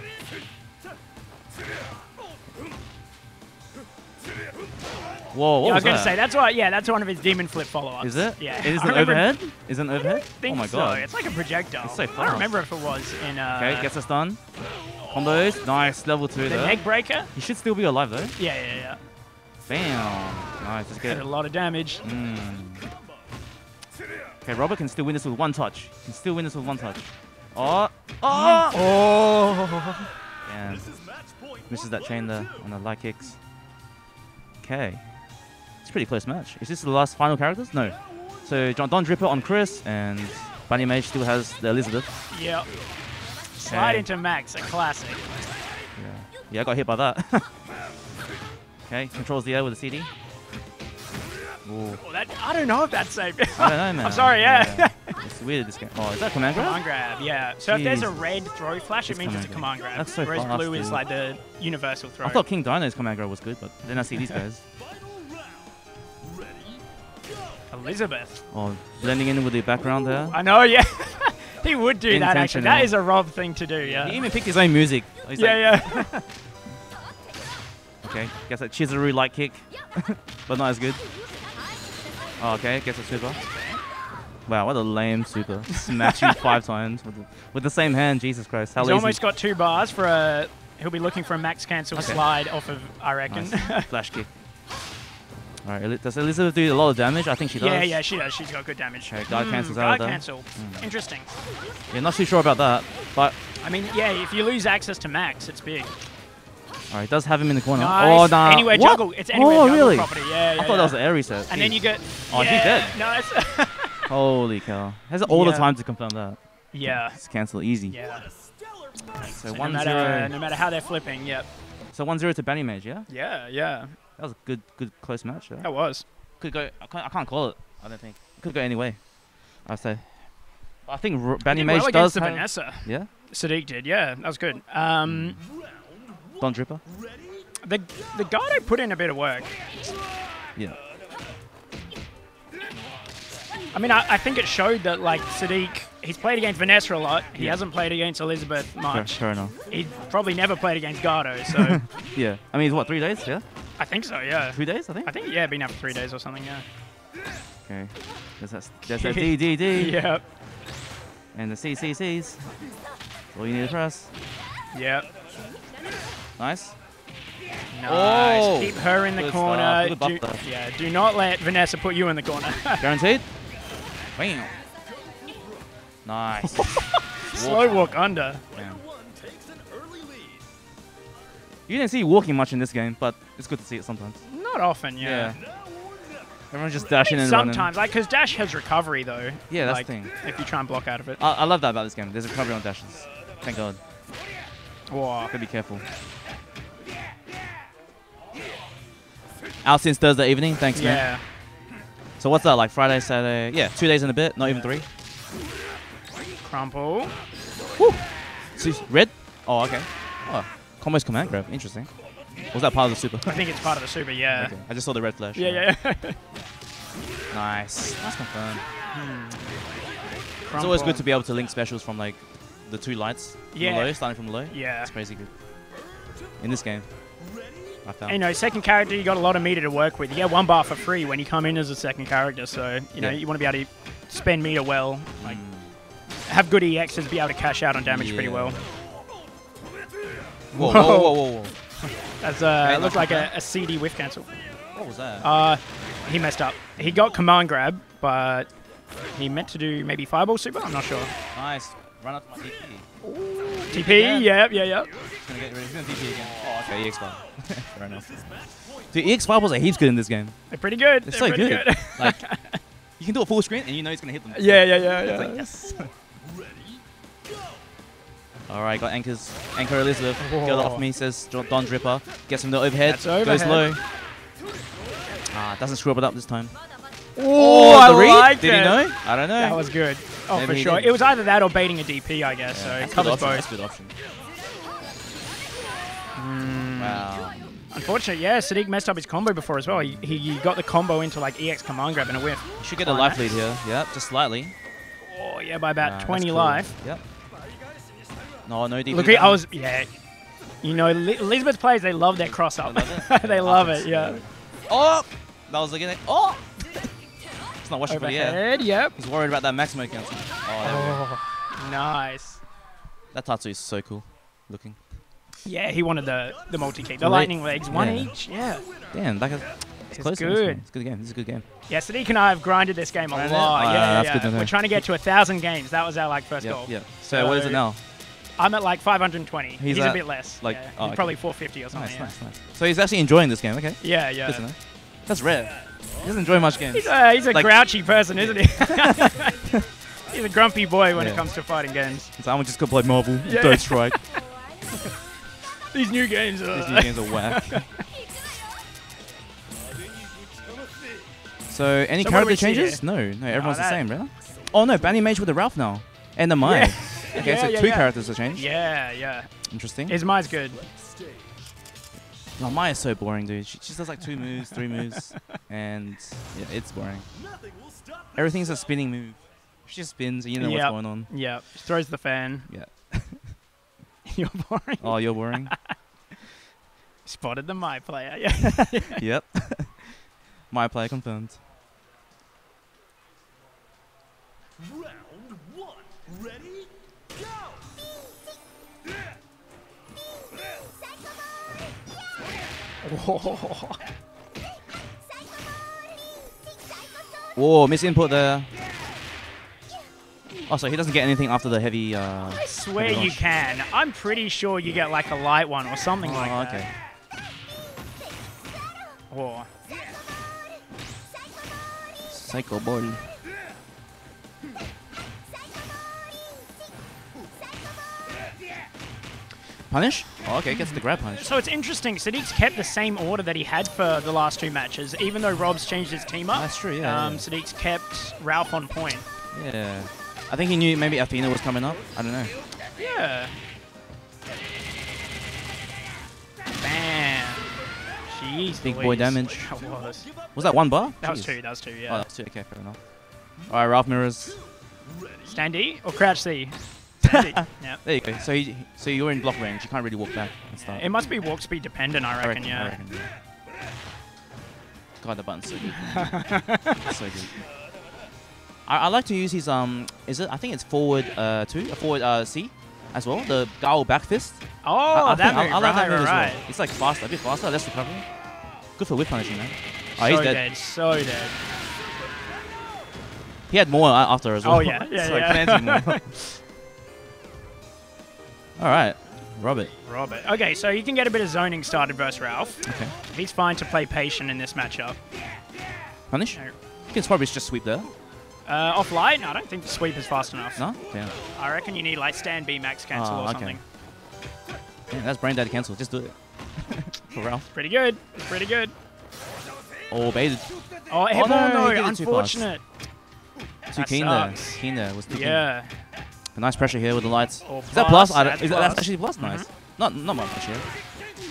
Whoa, what yeah, I was was going to that? say that's why. Yeah, that's one of his demon flip follow-ups. Is it? Yeah. It is an overhead? Is it an overhead? oh my so. god. It's like a projectile. It's so I don't remember if it was in. Uh, Okay, gets us done. Combos. Nice. Level 2 the there. neck breaker. He should still be alive though. Yeah, yeah, yeah. Bam. Nice. Let's get Did a lot of damage. Mm. Okay, Robert can still win this with one touch. Can still win this with one touch. Oh. Oh. Oh. Damn. This is match point. Misses that chain there on the light kicks. Okay. It's a pretty close match. Is this the last final characters? No. So John Don Dripper on Chris and Bunny Mage still has the Elizabeth. Yep. Slide Okay. into max, a classic. Yeah. Yeah, I got hit by that. okay, controls the air with the CD. Oh, that, I don't know if that's safe. I don't know, man. I'm sorry, yeah. It's weird this game. Oh, is that command grab? Command grab, yeah. So if there's a red throw flash, it It's means it's a command grab. That's so Whereas fast, blue is like the universal throw. I thought King Dino's command grab was good, but then I see these guys. Elizabeth. Oh, blending in with the background there. I know, yeah. he would do that actually. That is a Rob thing to do, yeah. He even picked his own music. He's yeah, like, yeah. Okay, guess that Chizuru light kick, but not as good. Oh, okay, gets a super. Wow, what a lame super. Smash you five times with the, with the same hand. Jesus Christ, how He's lazy. almost got two bars for a. He'll be looking for a max cancel Okay. slide off of, I reckon. Nice. Flash kick. All right, does Elizabeth do a lot of damage? I think she does. yeah, yeah, she does. She's got good damage. Okay, guard Hmm, cancels out guard of there. cancel. Interesting. Yeah, not too sure about that, but I mean, yeah, if you lose access to max, it's big. All right, does have him in the corner. Nice. Oh, nah. Anywhere what? juggle. It's anywhere oh, juggle really? property. Yeah, yeah. I thought that was an air reset. And then you get. Oh, he's yeah, dead. Nice. Holy cow! Has all the time to confirm that. yeah. Just cancel easy. Yeah. So So no one matter, zero. no matter how they're flipping, yep. So one zero to Benny Mage. Yeah, Yeah, yeah. that was a good, good close match. There. That was. Could go. I can't, I can't call it. I don't think. Could go any way. I say. I think R- Benny Mage well does against have. Vanessa. Yeah. Sadiq did, yeah. That was good. Um, Don Dripper. the the guy put in a bit of work. Yeah. I mean, I, I think it showed that, like, Sadiq, he's played against Vanessa a lot. He Yeah. hasn't played against Elizabeth much. fair enough. He probably never played against Gato, so Yeah. I mean, it's what? Three days? Yeah. I think so, yeah. Three days? I think. I think, yeah, been out for three days or something, yeah. Okay. There's that. There's that D D D. Yep, And the C C Cs. All you need to press. yep. Nice. Nice. Oh, Keep her in the corner. Do, yeah, do not let Vanessa put you in the corner. Guaranteed. Bam. Nice. Slow walk under. Damn. You didn't see walking much in this game, but it's good to see it sometimes. Not often, yeah. yeah. Everyone's just dashing and running. Sometimes, like, because Dash has recovery, though. Yeah, that's like, the thing. If you try and block out of it. I, I love that about this game. There's recovery on dashes. Thank God. Whoa. Gotta be careful. Out since Thursday evening. Thanks, man. Yeah. So what's that like? Friday, Saturday? Yeah, two days in a bit. Not even three. Crumple. See, red? Oh, okay. Oh, combo's command grab. Interesting. Was that part of the super? I think it's part of the super, yeah. Okay. I just saw the red flash. Yeah, yeah, yeah. Nice. That's confirmed. It's always good to be able to link specials from like the two lights. from Yeah. The low, starting from the low. Yeah. That's crazy good. In this game. You know, second character, you got a lot of meter to work with. You get one bar for free when you come in as a second character, so you know Yeah. you want to be able to spend meter well, like Mm. have good EXs, be able to cash out on damage pretty well. Whoa, whoa, whoa, whoa, whoa. That's uh, looked like a, a CD whiff cancel. What was that? Uh, he messed up. He got command grab, but he meant to do maybe fireball super. I'm not sure. nice. Run up to my DP. TP, Yeah. yep, yeah, yep. He's gonna get ready. He's gonna DP again. Oh, okay. EX5. Fair enough. Dude, EX5 was a heaps good in this game. They're pretty good. It's They're so pretty good. like, you can do a full screen and you know he's gonna hit them. yeah, yeah, yeah, It's yeah. like, yes. All right, got anchors. Anchor Elizabeth. Get off Whoa. me, says Don Dripper. Gets him the overhead. That's Goes low. Ah, doesn't screw it up this time. Oh, I the read? like Did it. he know? I don't know. That was good. Oh, Maybe for sure. did. It was either that or baiting a DP, I guess. Yeah, so it that's a good covers both. That's a good option. Mm. Wow. Unfortunately, yeah, Sadiq messed up his combo before as well. He, he, he got the combo into like EX command grab and a whiff. You should get a Oh, life lead here. Yep, just slightly. Oh, yeah, by about Ah, 20 cool. life. Yep. No, no DP. Look, at, I was, yeah. You know, Elizabeth players, they love their cross up. They love it? Yeah, love it, yeah. Oh! That was again. Oh! it's not watching for the air. Yep. He's worried about that Maximo cancel. Oh, there we go. Oh, nice. That Tatsu is so cool looking. Yeah, he wanted the, the multi kick. The lightning legs, one yeah. each. Yeah. Damn, that is it's It's close. in this good. It's a good game. This is a good game. Yeah, Sadiq and I have grinded this game a lot. Ah, yeah, yeah, that's yeah. good. We're trying to get to a thousand games. That was our like first Yeah, goal. yeah. So, what is it now? I'm at like 520. He's, He's a bit less. like- yeah. oh, He's okay. probably 450 or something. Nice, yeah. nice, nice. So he's actually enjoying this game. Okay. Yeah, yeah. That's rare. He doesn't enjoy much games. He's a, he's a Like- grouchy person, isn't he? he's a grumpy boy when Yeah. it comes to fighting games. Like, I'm just gonna play Marvel. Yeah. Don't strike. These new games are. These are. new games are whack. so any So what do we character changes? here? No, no. Ah, everyone's the same, right? Oh no, Banny Mage with the Ralph now. And the Mai. Yeah. Okay, Yeah, so yeah, two characters have changed. Yeah, yeah. Interesting. His Mai's good. Oh, no, Mai is so boring, dude. She, just does like two moves, three moves, and yeah, it's boring. Nothing will stop Everything's a spinning move. She just spins, and you know Yep. what's going on. Yeah. She throws the fan. Yeah. You're boring. Oh, you're boring. Spotted the my player. Yeah. yep. My player confirmed. Round one. Ready? Go! Whoa. Whoa, misinput there. Oh, so he doesn't get anything after the heavy. Uh, I swear heavy you can. I'm pretty sure you get like a light one or something Oh, like okay. that. Whoa. Psycho ball. Punish? Oh, okay, gets the grab punish. So it's interesting. Sadiq's kept the same order that he had for the last two matches, even though Rob's changed his team up. That's true, yeah, Um, yeah. Sadiq's kept Ralph on point. Yeah. I think he knew maybe Athena was coming up. I don't know. Yeah. Bam. Jeez. Big boy damage. That was. Was that one bar? That was two. That was two. Oh, Yeah. that's two. Okay, fair enough. All right, Ralph mirrors. Stand E or crouch C. Stand E. yeah. There you go. So, he, so you're in block range. You can't really walk back and stuff. It must be walk speed dependent, I I reckon. I yeah. reckon, yeah. God, the button's so good. so good. I, I like to use his um. Is it? I think it's forward uh two, forward uh C, as well. The Gao back fist. Oh, I, I that move. I, like that right, as well. It's like faster, a bit faster, less recovery. Good for whip punishing, man. Oh, so he's dead. dead. So dead. He had more uh, after as well. Oh, yeah, yeah, so yeah. more. All right, Robert. Robert. Okay, so you can get a bit of zoning started versus Ralph. Okay. He's fine to play patient in this matchup. Punish. No. You can probably just sweep there. Uh, off light? No, I don't think the sweep is fast enough. No. Yeah. I reckon you need like stand B max cancel Oh, or okay. something. yeah that's brain dead cancel. Just do it. for Ralph. Pretty good. Pretty good. Oh, baited. Oh, Oh, oh no, no, he did it too unfortunate. Too That keen sucks. there. Keen there. Was too keen. Yeah. A nice pressure here with the lights. Oh, is that plus? plus, I don't, that's is that, that's plus. actually plus. Nice. Not not much pressure.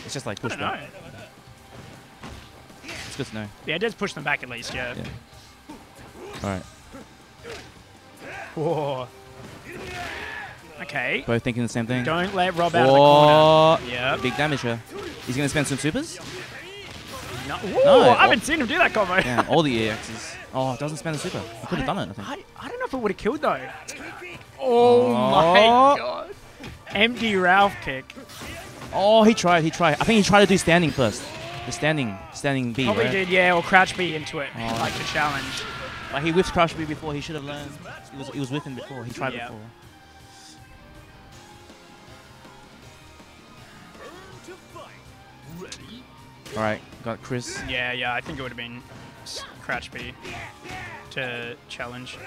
It's just like push back. It's good to know. Yeah, it does push them back at least, yeah. Yeah. All right. Whoa. Okay. Both thinking the same thing. Don't let Rob out of the corner. Yep. Big damage here. He's gonna spend some supers. No, Whoa, No, I haven't seen him do that combo. Yeah, all the EXs. Oh, doesn't spend a super. He could have done it. I think. I, I don't know if it would have killed though. Oh, oh my Oh. god. Empty Ralph kick. Oh, he tried. He tried. I think he tried to do standing first. The standing, standing B. Probably right? did, yeah, or crouch B into it, Oh. like the challenge. Like he whiffed crouch B before. He should have learned. He was, he was whiffing before. He tried Yeah. before. Ready? All right, got Chris. Yeah, yeah, I think it would have been crouch B to challenge.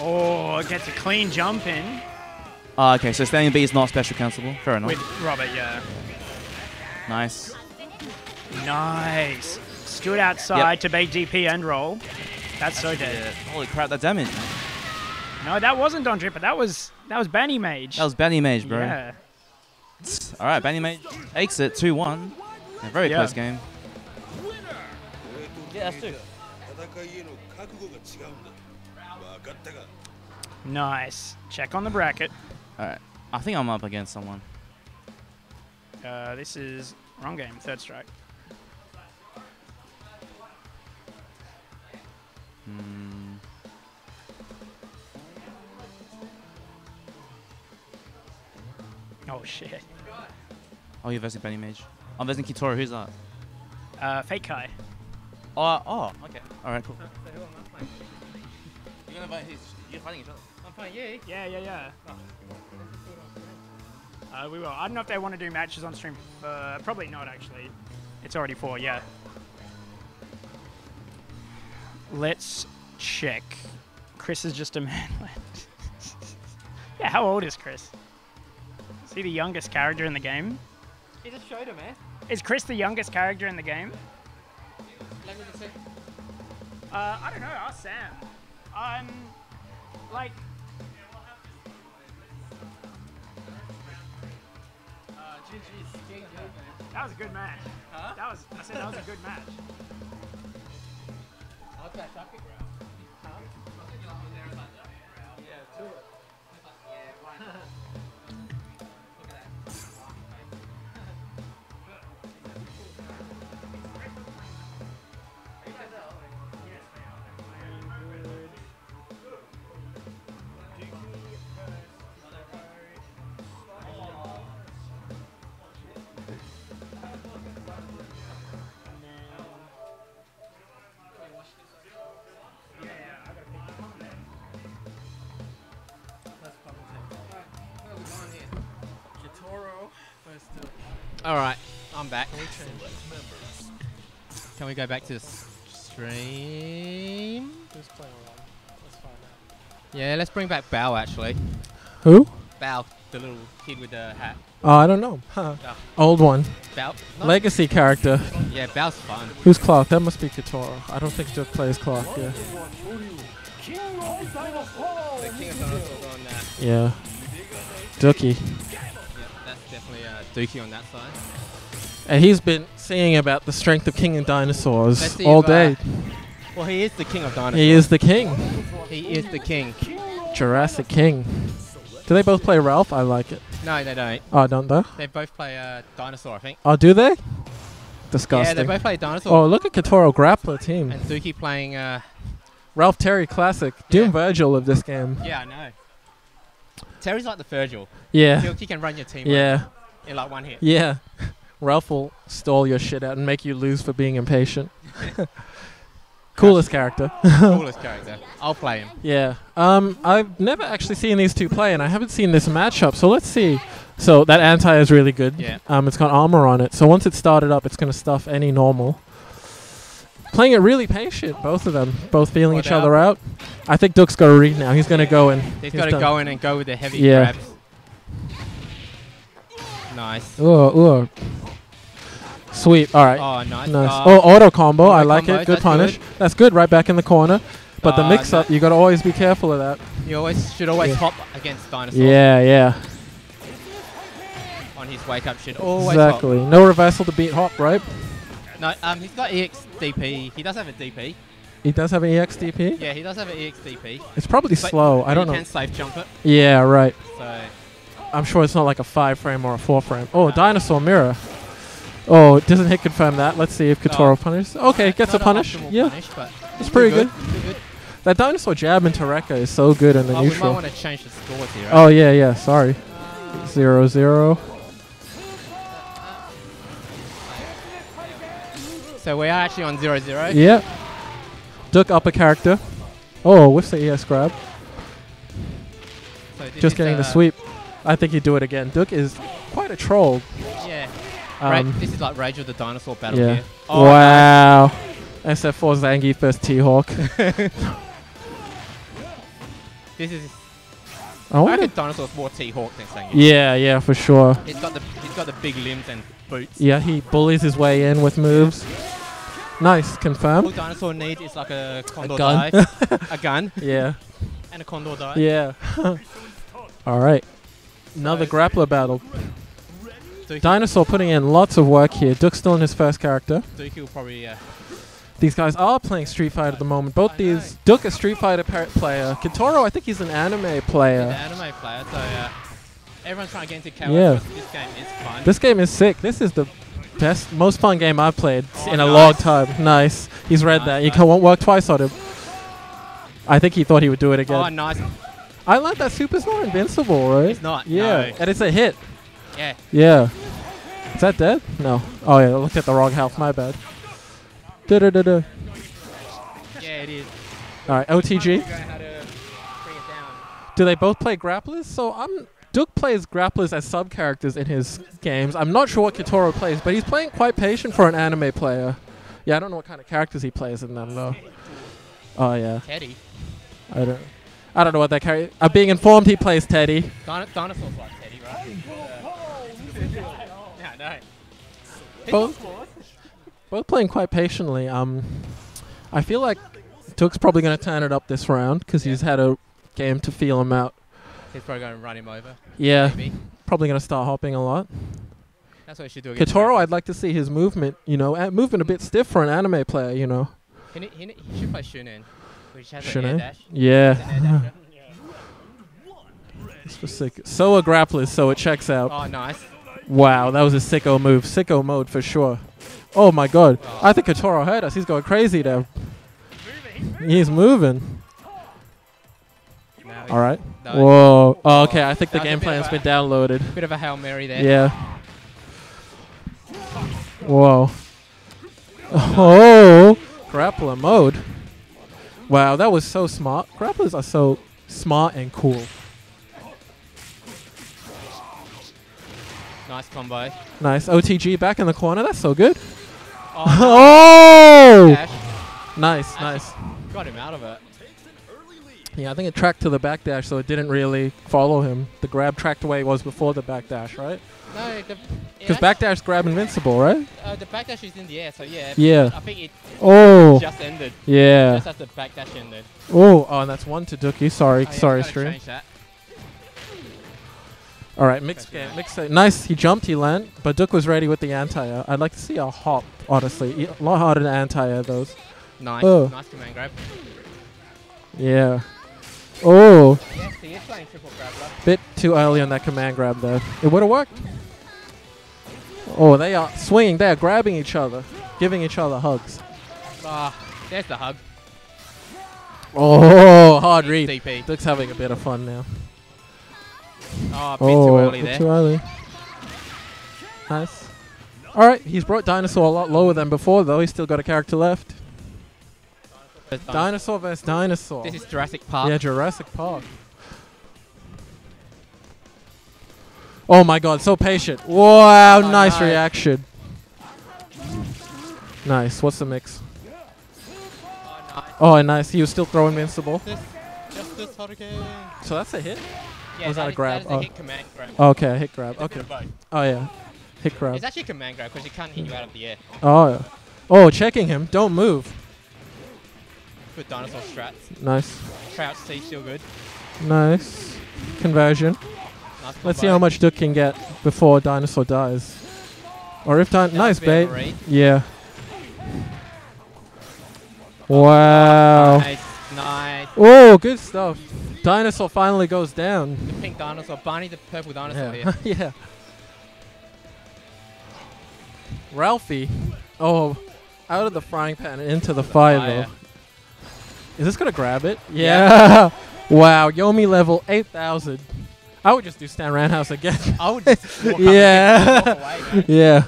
Oh, gets a clean jump in Ah, okay, so standing B is not special cancelable. Fair enough. with Robert, yeah. Nice. Nice. Stood outside to bait DP and roll. That's, so dead. It. Holy crap, that damage. No, that wasn't Don Dripper. That was that was Benny Mage. That was Benny Mage, bro. Yeah. All right, Benny Mage takes it 2-1. A very yeah. close game. Yeah, that's. Nice. Check on the bracket. All right. I think I'm up against someone. Uh, this is wrong game. Third strike. Hmm. Oh shit. Oh, you're versing Benny Mage. I'm versing Kitora. Who's that? Uh, fake Kai. Oh, oh, okay. All right, cool. You're gonna fight his. You're fighting each other. I'm fine. Yeah. Yeah, yeah, yeah. Uh, we will. I don't know if they want to do matches on stream. Uh, probably not actually. It's already four. Yeah. Let's check. Chris is just a man. yeah. How old is Chris? Is he the youngest character in the game? He just showed him, man. Is Chris the youngest character in the game? Let me just see. Uh, I don't know. Ask Sam. Um, like. That was a good match. That was. I said that was a good match. All right, I'm back. Can we go back to the s- stream? Yeah, let's bring back Bao actually. Who? Bao, the little kid with the hat. Oh, I don't know. Huh. Oh. Old one. Bao. no, Legacy character. Yeah, Bao's fun. Who's Clark? That must be Kitoro. I don't think Duke plays Clark. Yeah. The King of on that. Yeah. Dookie. Yeah, that's definitely Dookie on that side. And he's been singing about the strength of King and Dinosaurs all uh, day. Well, he is the King of Dinosaurs. He is the king. He is the king. Jurassic King. Do they both play Ralph? I like it. No, they don't. Oh, don't they? They both play uh, Dinosaur, I think. Oh, do they? Disgusting. Yeah, they both play Dinosaur. oh, look at Kitoro Grappler team. And Dookie playing. Uh, Ralph Terry classic. Doom Yeah. Vergil of this game. yeah, I know. Terry's like the Vergil. Yeah. He, can run your team Yeah. In like one hit. Yeah. Ralph will stall your shit out and make you lose for being impatient. Coolest character. Coolest character. I'll play him. Yeah. Um, I've never actually seen these two play, and I haven't seen this matchup. So let's see. So that anti is really good. Yeah. Um, it's got armor on it. So once it's started up, it's going to stuff any normal. Playing it really patient, both of them, both feeling each other out. I think Duke's got to read now. He's going to go and He's got to go in and go with the heavy Yeah. grabs. Nice. Ooh, ooh. Sweep. All right. Oh, nice. Nice. Uh, oh, auto combo. I like combos, it. Good punish. good. That's good. Right back in the corner. But the Uh, mix up, no- you got to always be careful of that. You always should always Yeah. hop against Dinosaur. Yeah, yeah. On his wake up, should always exactly. No reversal to beat Hop, right? No, um, he's got EXDP. He does have a DP. He does have an E EXDP. Yeah, he does have an EXDP. It's probably But- slow. I don't you know. can safe jump it. Yeah, right. So I'm sure it's not like a five frame or a four frame. Oh, dinosaur mirror. Oh, it doesn't hit confirm that. Let's see if Katoro Oh. punishes. Okay, gets a punish. Yeah, punish, it's pretty good. good. Good. That dinosaur jab into Rekka is so good in the Oh, we might want to change the scores here. Oh yeah, yeah. Sorry. Zero zero. So we are actually on 0 0. Yeah. Duck up a character. Oh, whiffs the ES grab. So Just getting the uh, sweep. I think he'd do it again. Duke is quite a troll. Yeah. Um, this is like Rage of the Dinosaur battle yeah. here. Oh, wow. SF4 Zangief versus T-Hawk. This is. I I Dinosaur's more T-Hawk than Sangy. Yeah, yeah, for sure. He's got the he's got the big limbs and boots. Yeah, he bullies his way in with moves. Nice, All confirm. Dinosaur needs is like a condor a gun. dive, a gun, Yeah, and a condor dive. yeah. All right. Another grappler battle. Dookie, Dinosaur putting in lots of work here. Duck's still in his first character. Dookie will probably. Uh, These guys are playing Street Fighter at the moment. Both I these. Duck a Street Fighter par- player. Kitoro, I think he's an anime player. anime player, so uh, everyone's trying to get into KOF. Yeah. This game is fun. This game is sick. This is the best, most fun game I've played Oh, in a nice. long time. Nice. He's read Nice, that. You nice. can won't work twice on him. I think he thought he would do it again. oh, nice. I like that Super's not invincible, right? It's not. Yeah, No. and it's a hit. Yeah. Yeah. Is that dead? No. Oh yeah, I looked at the wrong health. My bad. Da da da da. Yeah, it is. All right, OTG. Figure out how to bring it down. Do they both play grapplers? So I'm. Duke plays grapplers as sub characters in his games. I'm not sure what Kitoro plays, but he's playing quite patient for an anime player. Yeah, I don't know what kind of characters he plays in them though. Oh yeah, Teddy. I don't. I don't know what that character. I'm being informed he plays Teddy. Dino- dinosaurs like Teddy, right? yeah, no. Both, both playing quite patiently. Um, I feel like Duke's probably going to turn it up this round because he's had a game to feel him out. He's probably going to run him over. Yeah, Maybe. probably going to start hopping a lot. That's what he should do against Kitoro, Grapplers. I'd like to see his movement. You know, uh, movement a bit stiff for an anime player. You know. He, he, he should play Shunin, which has an Should air I? dash. He's Yeah. It's for sick. So a grappler, so it checks out. Oh, nice. Wow, that was a sicko move. Sicko mode for sure. Oh my god. I think Katoro heard us. He's going crazy there. He's moving. All right. no, Whoa. Oh, okay, I think the game plan's been downloaded. Bit of a Hail Mary there. Yeah. Whoa. Oh. Grappler mode. Wow, that was so smart. Grapplers are so smart and cool. Nice combo. Nice. OTG back in the corner. That's so good. Oh, Oh! dash. Nice, nice. Got him out of it. Yeah, I think it tracked to the backdash, so it didn't really follow him. The grab tracked away was before the backdash, right? No, Because backdash grab invincible, right? uh, the backdash is in the air, so yeah. Yeah. I think it Oh. just ended. Yeah. Just as the backdash ended. Oh, oh, and that's one to Dookie. Sorry, Oh, yeah, sorry, stream. All right, mixed game. Mixed game. Nice. He jumped, he landed, but Duke was ready with the anti-air. I'd like to see a hop, honestly. A lot harder than anti-air, those. Nice, Oh. nice command grab. Yeah. Oh, Yes, he is playing triple grab bit too early on that command grab though. It would have worked. Oh, they are swinging. They are grabbing each other, giving each other hugs. Ah, there's the hug. Oh, hard read. DP. Duke's having a bit of fun now. Oh, a bit oh, too early there. too early. Nice. All right, he's brought Dinosaur a lot lower than before, though. He's still got a character left. Dinosaur versus Dinosaur. This is Jurassic Park. Yeah, Jurassic Park. Oh my god, so patient. Wow, Oh, nice no. reaction. Nice. What's the mix? Oh, nice. Oh, nice. He was still throwing invincible. This, just this hurricane. So that's a hit? Yeah, Was that a is- grab? That is a Oh. hit command grab. Okay, hit grab. It's a Okay. Oh, yeah. Hit grab. It's actually a command grab because it can't hit you out of the air. Oh, yeah. Oh, checking him. Don't move. Good dinosaur strats. Nice. Crouch C still good. Nice. Conversion. Let's see how much Duke can get before Dinosaur dies. Or if Din- That nice bait. Yeah. Oh, wow. Nice, nice. Oh, good stuff. Dinosaur finally goes down. The pink dinosaur, Barney the purple dinosaur Yeah. here. yeah. Ralphie. Oh, out of the frying pan and into the fire, Fire. though. Is this gonna grab it? Yeah. Yeah. wow. Yomi level 8,000. I would just do stand Roundhouse again. I would just walk up Yeah. and walk away, yeah.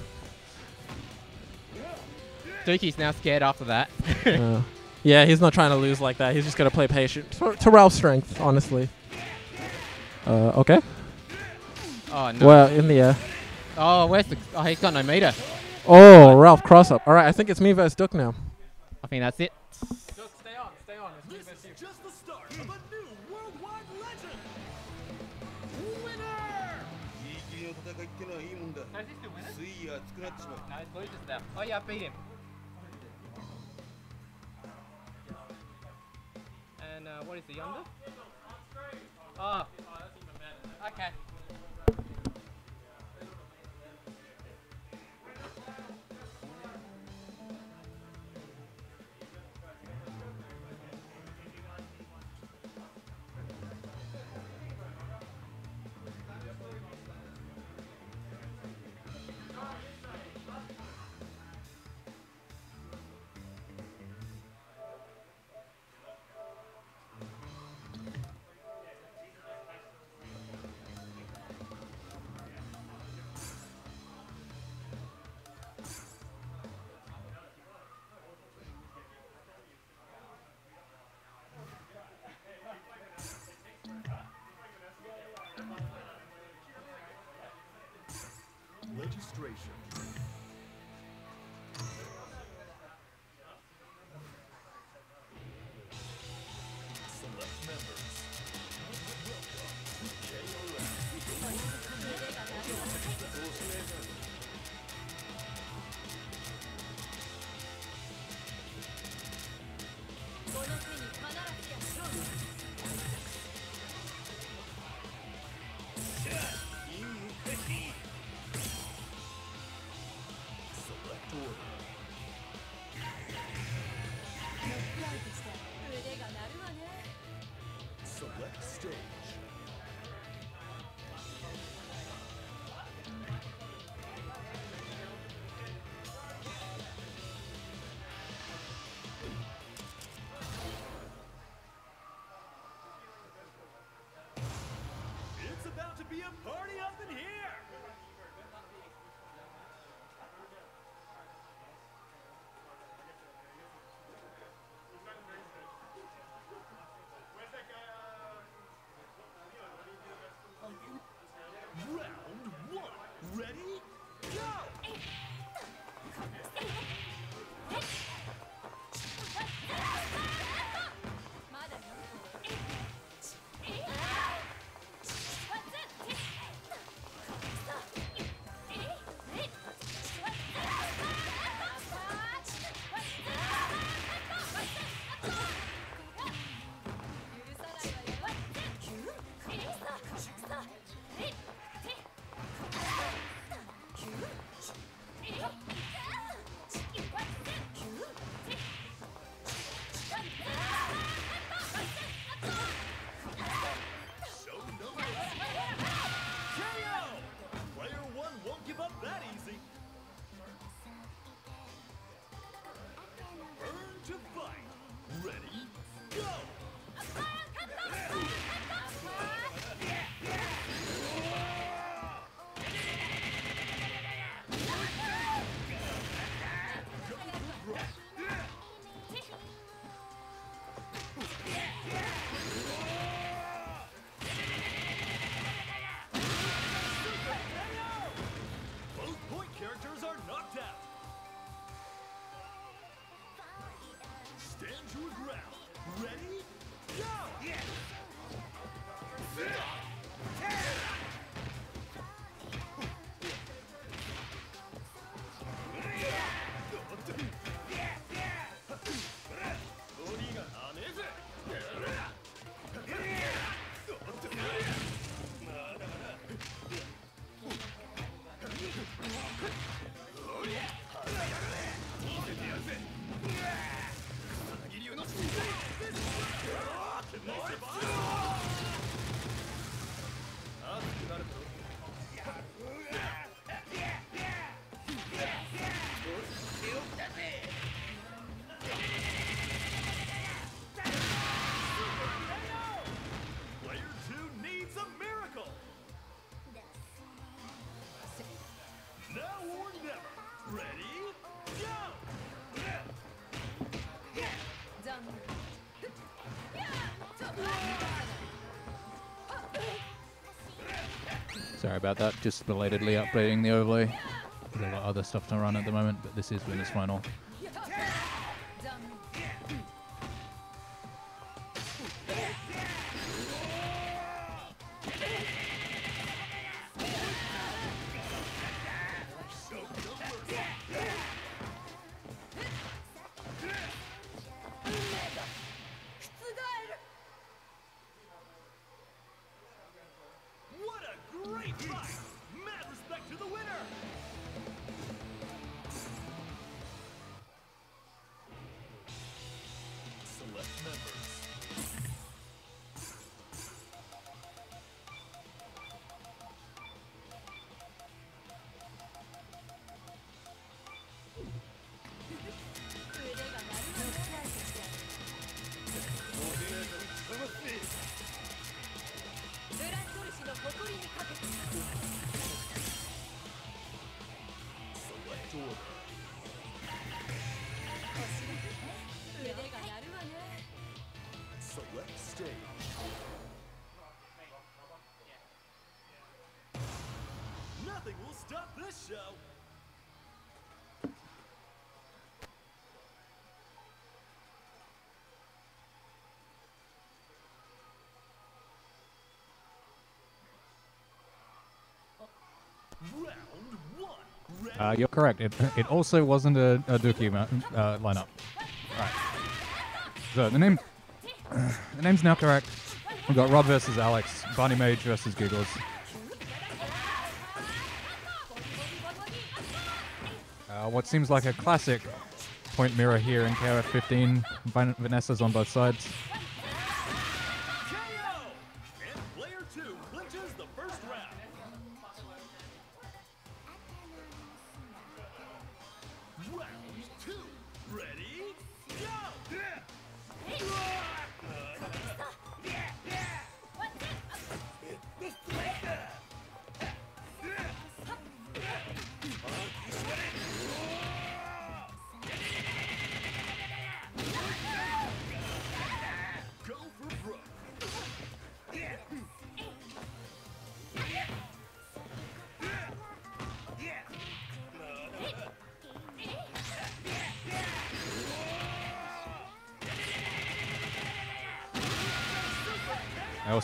Dookie's now scared after that. Uh, yeah, he's not trying to lose like that. He's just gonna play patient to, to Ralph's strength, honestly. Uh, okay. Oh no. Well, in the air. Oh, where's the? Oh, he's got no meter. Oh, Ralph cross up. All right, I think it's me versus Duke now. I think that's it. Losers now. Oh yeah, I beat him. Registration. A party up about that. Just belatedly updating the overlay. There's a lot of other stuff to run at the moment, but this is Winners Final. Uh, you're correct. It, it also wasn't a, a Dookie ma- uh, lineup. Right. So the name the name's now correct. We've got Rob versus Alex, Barney Mage versus Giggles. Uh, what seems like a classic point mirror here in KOF 15. Van- Vanessa's on both sides.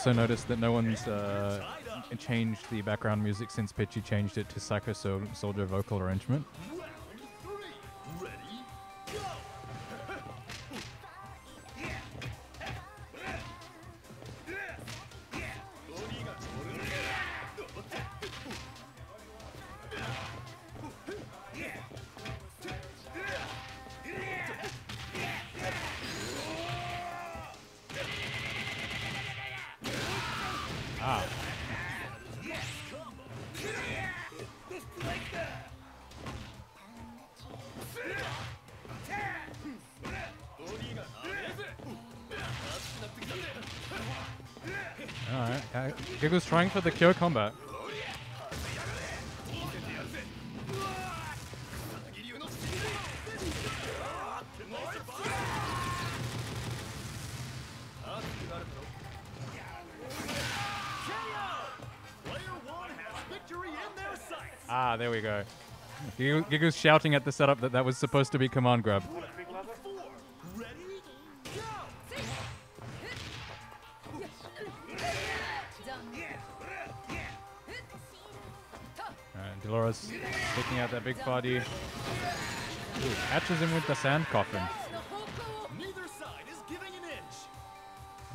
Also noticed that no one's uh, changed the background music since Pichy changed it to Psycho Soldier vocal arrangement. Trying for the Kyo combat. Ah, there we go. Giggle's shouting at the setup that that was supposed to be command grab. Alright, Dolores taking out that big body. Ooh, catches him with the sand coffin. Neither side is giving an inch.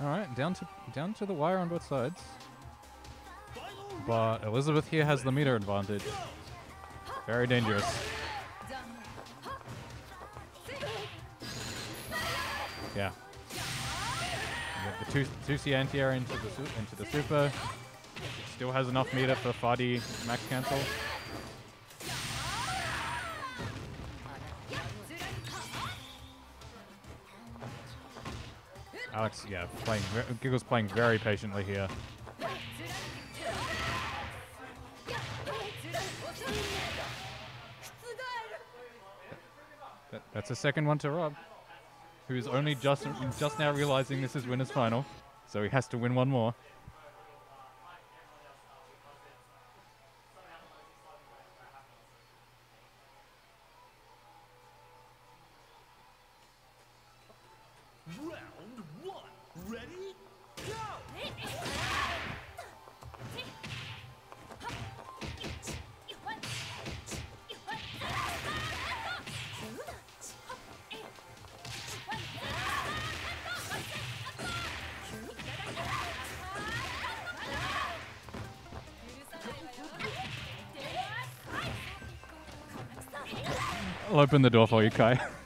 Alright, down to down to the wire on both sides. But Elizabeth here has the meter advantage. Very dangerous. Two two C anti-air into the into the super. Still has enough meter for Fadi max cancel. Alex, yeah, playing Giggle's playing very patiently here. That, that's a second one to Rob, who's only just just now realizing this is winner's final, so he has to win one more. Open the door for you, Kai.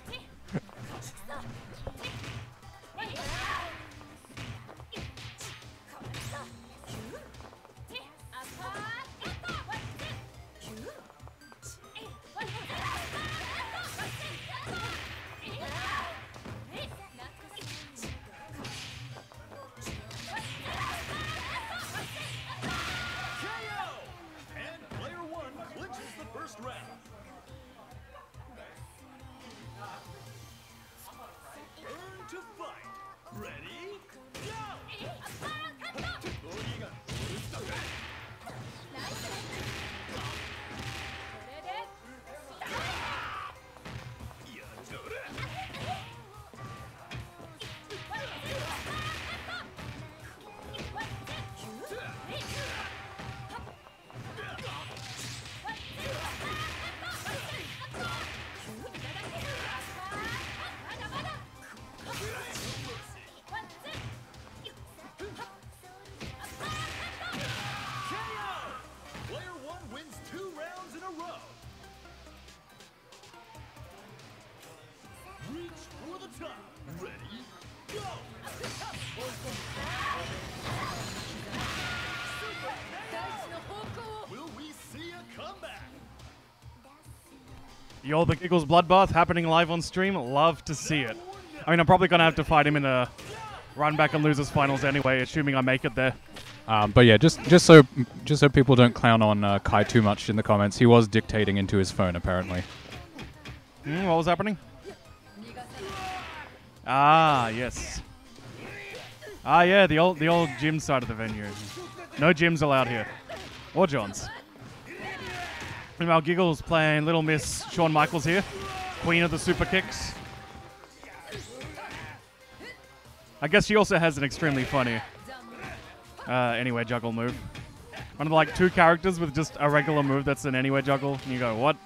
Yo, the Giggles Bloodbath happening live on stream. Love to see it. I mean, I'm probably going to have to fight him in a run back and losers finals anyway, assuming I make it there. Um, but yeah, just just so just so people don't clown on uh, Kai too much in the comments, he was dictating into his phone apparently. Hmm, what was happening? Ah, yes. Ah, yeah, the old the old gym side of the venue. No gyms allowed here, or Johns. Meanwhile, Giggles playing Little Miss Shawn Michaels here, Queen of the Super Kicks. I guess she also has an extremely funny uh, anywhere juggle move. One of the like two characters with just a regular move that's an anywhere juggle, and you go, what?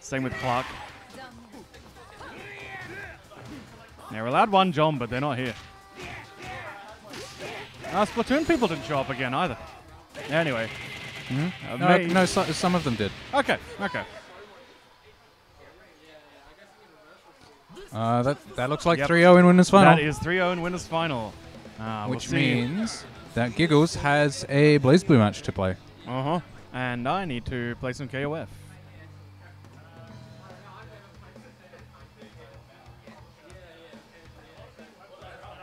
Same with Clark. We're allowed one John, but they're not here. Uh, Splatoon people didn't show up again either. Anyway. Uh, No, no, so, some of them did. Okay, okay. Uh, that that looks like Yep. 3-0 in winners final, That is 3-0 in winners final. Uh, we'll which means that Giggles has a BlazBlue match to play. Uh huh. And I need to play some KOF.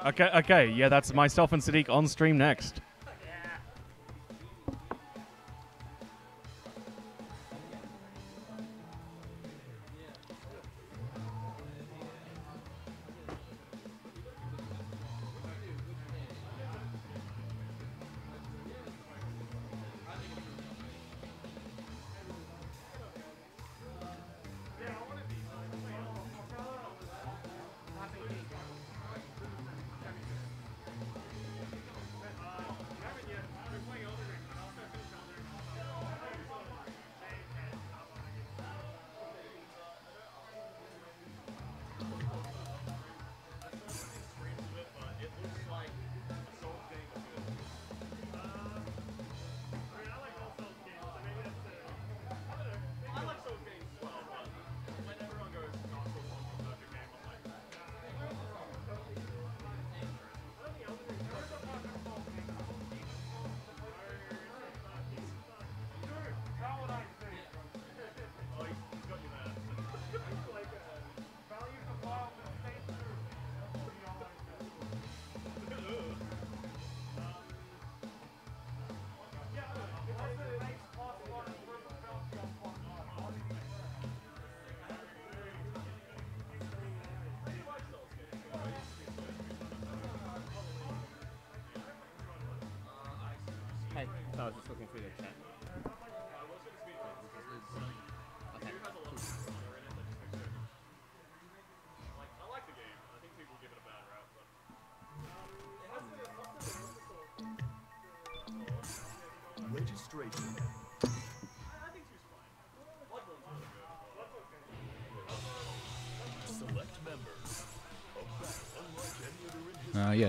Okay, okay, yeah, that's myself and Sadiq on stream next.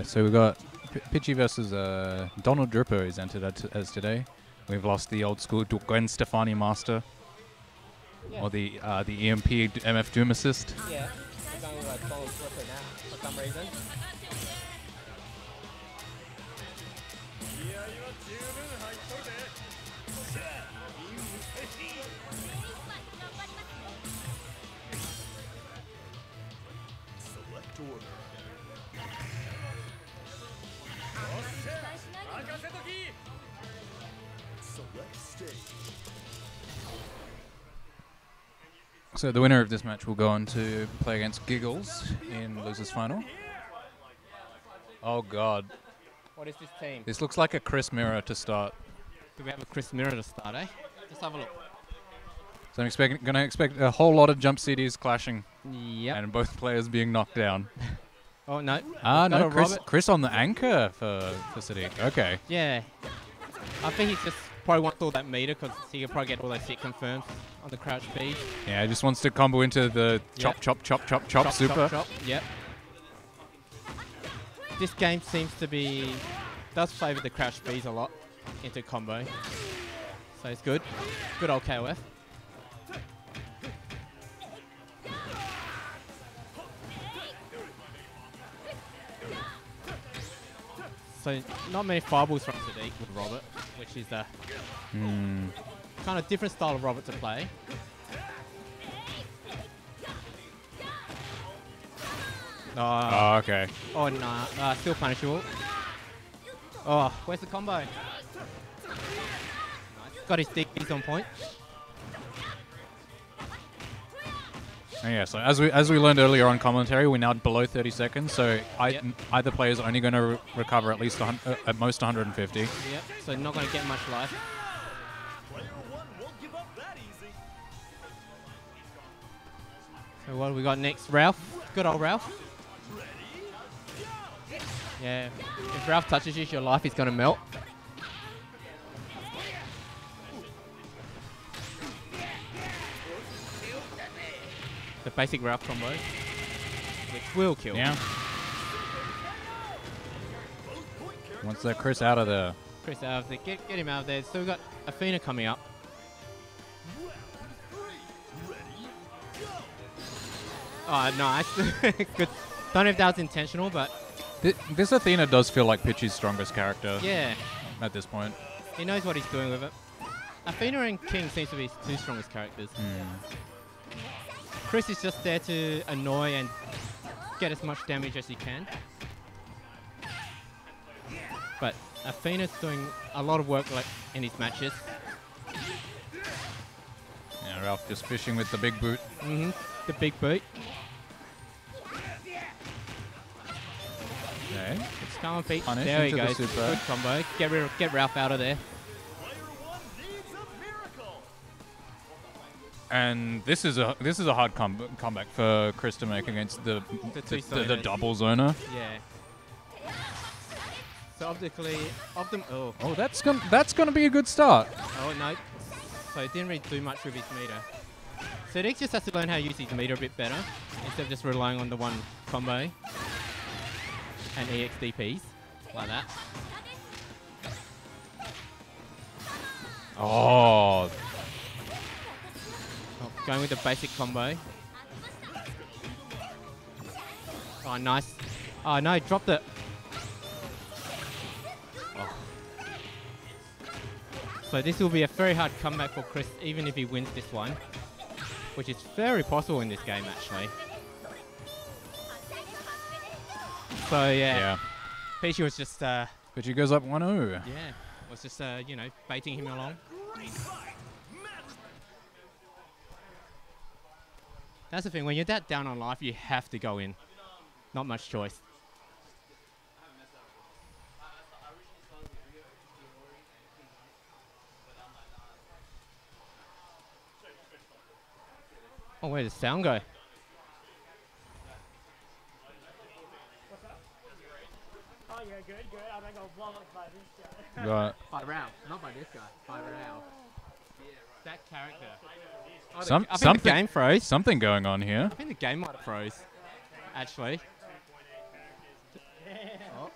So we've got P- Pichy versus uh, Donald Dripper is entered as, as today. We've lost the old school Gwen Stefani Master, or the uh, the EMP MF Doom Assist. Yeah, with uh, Donald Flipper now for some reason. So the winner of this match will go on to play against Giggles in losers final. Oh god, What is this team? this looks like a Chris Mirror to start. Do we have a Chris Mirror to start, eh? Let's have a look. So I'm expecting, gonna expect a whole lot of jump CDs clashing Yep. and both players being knocked down. Oh no. Ah no, Chris, Robert. Chris on the anchor for for Sadiq. Okay. Yeah. I think he just probably wants all that meter because he can probably get all those hit confirms on the crouch B. Yeah, just wants to combo into the chop, Yep. chop, chop, chop, chop, super. Chop, Yep. This game seems to be does favour the crouch Bs a lot into combo, so it's good. Good old KOF. So not many fireballs from Sadiq with Robert, which is the Hmm kind of different style of Robert to play. Oh, oh okay. Oh, nah. Uh, still punishable. Oh, where's the combo? Got his DDs on point. And yeah, so as we as we learned earlier on commentary, we're now below 30 seconds, so I, yep. either player is only going to re recover at least uh, at most 150. Yep, so not going to get much life. So what do we got next? Ralph. Good old Ralph. Yeah. If Ralph touches you, your life is gonna melt. The basic Ralph combo, which will kill. Yeah. Once that Chris out of there. Chris out of there. Get, get him out of there. So we've got Athena coming up. Uh, oh, nice. Good. Don't know if that was intentional, but Th- this Athena does feel like Pichy's strongest character yeah, at this point. he knows what he's doing with it. Athena and King seems to be his two strongest characters. Hmm. Chris is just there to annoy and get as much damage as he can. But Athena's doing a lot of work like in his matches. Yeah, Ralph just fishing with the big boot. hmm The big boot. Okay. It's come and. Punish there he the goes. super. Good combo. Get rid of, get Ralph out of there. Player one needs a miracle. And this is a this is a hard com- comeback for Chris to make against the The the, the, the double zoner. Yeah. So optically, optim. Oh, Oh, that's gonna that's gonna be a good start. oh no. So he didn't really do much with his meter. Sadiq just has to learn how to use his meter a bit better instead of just relying on the one combo and EXDPs like that. Oh, Oh, going with the basic combo. Oh, nice. Oh, no, dropped it. So this will be a very hard comeback for Chris, even if he wins this one. Which is very possible in this game, actually. So, yeah. yeah. Pichy was just, uh, she goes up oh. 1-0. yeah, was just, uh, you know, baiting him along. That's the thing, when you're that down on life, you have to go in. Not much choice. Oh, where does sound go? Oh, yeah, good, good. I think I'll blow up by this guy. Right. By Ralph, not by this guy. By Ralph. That character. Oh, Some- I think something- the game froze. Something going on here. I think the game might have froze. Actually. Oh.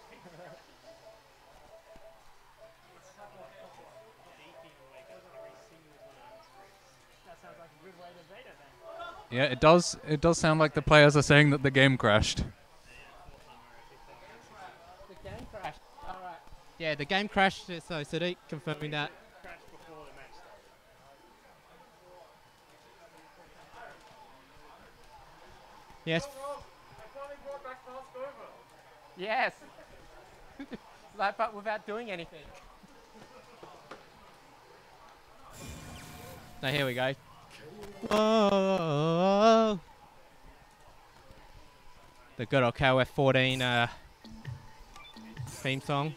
Yeah, it does. It does sound like the players are saying that the game crashed. The game crashed. Alright. Yeah, the game crashed, so Sadiq confirming that. Yes. Yes. like, but without doing anything. So here we go. The good old KOF 14 uh, theme song.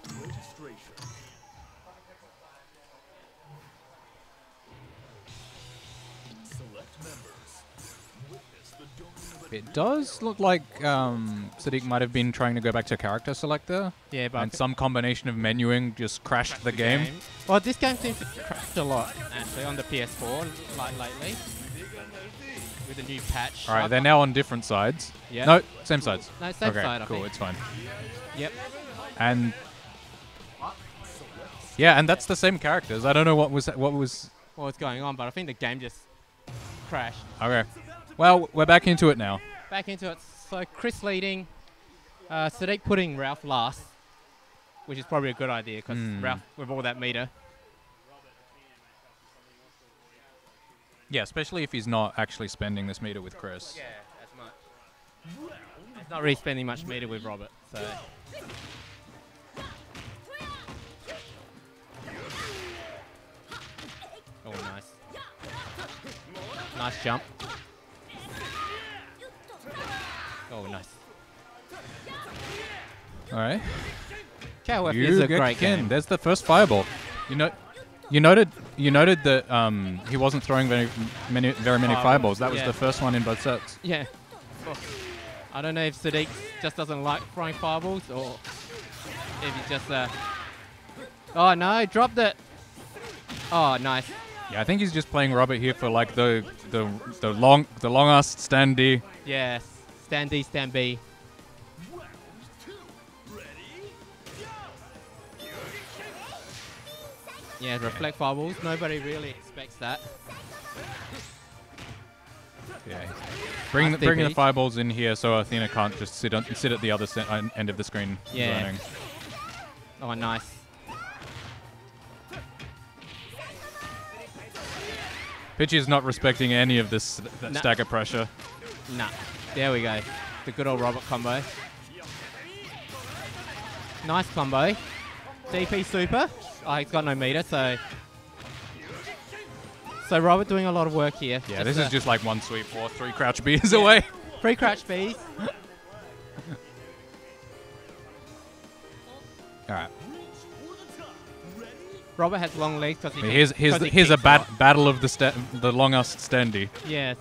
It does look like um, Sadiq might have been trying to go back to character selector, Yeah, but and some combination of menuing just crashed the game. Well, this game seems to crash a lot actually on the PS4 like lately with a new patch. All right, they're now on different sides. Yeah. No, same sides. No, same okay, side, I cool. think. It's fine. Yep. And yeah, and that's the same characters. I don't know what was what was. What was going on, but I think the game just crashed. Okay. Well, we're back into it now. Back into it. So Chris leading, uh, Sadiq putting Ralph last, which is probably a good idea because Hmm. Ralph with all that meter. Yeah, especially if he's not actually spending this meter with Chris. Yeah, as much. He's not really spending much meter with Robert, so. Oh, nice. Nice jump. Oh, nice. All right. KOF you is a get great Ken. game. There's the first fireball. You know, you noted you noted that um, he wasn't throwing very many very many Oh, fireballs. That was yeah. the first one in both sets. Yeah. Oh. I don't know if Sadiq just doesn't like throwing fireballs or if he just. Uh... Oh no, dropped it. Oh, nice. Yeah, I think he's just playing Robert here for like the the the long the long ass stand D. Yes. Stand D, stand B. Yeah, reflect fireballs. Nobody really expects that. Yeah. Bring the, bringing the fireballs in here so Athena can't just sit on, sit at the other uh, end of the screen. Yeah. zoning. Oh, nice. Pichy is not respecting any of this th- No. stagger pressure. Nah. There we go. The good old Robert combo. Nice combo. DP super. Oh, he's got no meter, so. So Robert doing a lot of work here. Yeah, this is just like one sweep four, three crouch Bs away. Three crouch Bs. All right. Robert has long legs because he. Here's here's here's a bat- off. battle of the the longest stand D. Yes.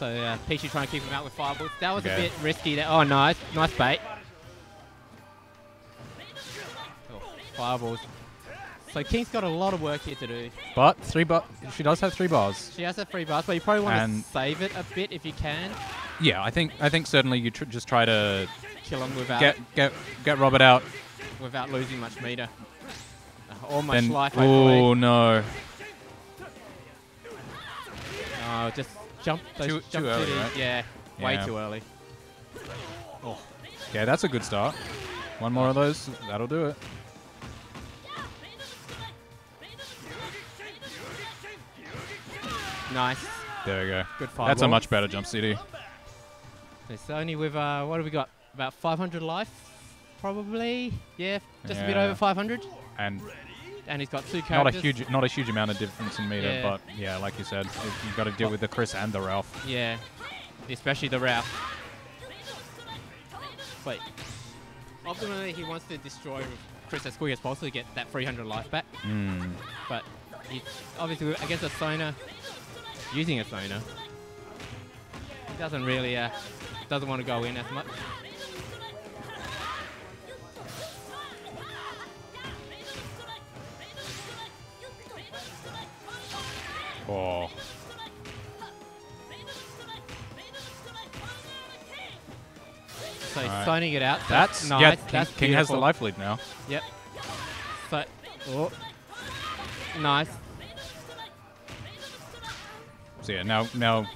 So uh, Pichy trying to keep him out with fireballs. That was Okay. a bit risky. There. Oh, nice, nice bait. Oh, fireballs. So King's got a lot of work here to do. But three bar. She does have three bars. She has her free bars, but you probably want And- to save it a bit if you can. Yeah, I think I think certainly you tr- just try to Kill him without get get get Robert out. without losing much meter. Uh, or much Then life, oh no, Oh, just jump those Too- jump too early, right? Yeah, way too early. Oh, yeah, that's a good start. One more of those, that'll do it. nice. There we go. Good That's a much better jump CD. It's only with uh, what have we got? About 500 life, probably. Yeah, just a bit over 500. And And he's got two not a huge not a huge amount of difference in meter, Yeah. but yeah, like you said, you've got to deal with the Chris and the Ralph. Yeah, especially the Ralph. Wait. Ultimately, he wants to destroy Chris as quick as possible to get that 300 life back. Mm. But he's obviously against a zoner, using a zoner, he doesn't really uh, doesn't want to go in as much. Oh, So he's Alright. signing it out. that's nice. yeah. King, that's King has the life lead now. Yep. So, oh, nice. So yeah, now now.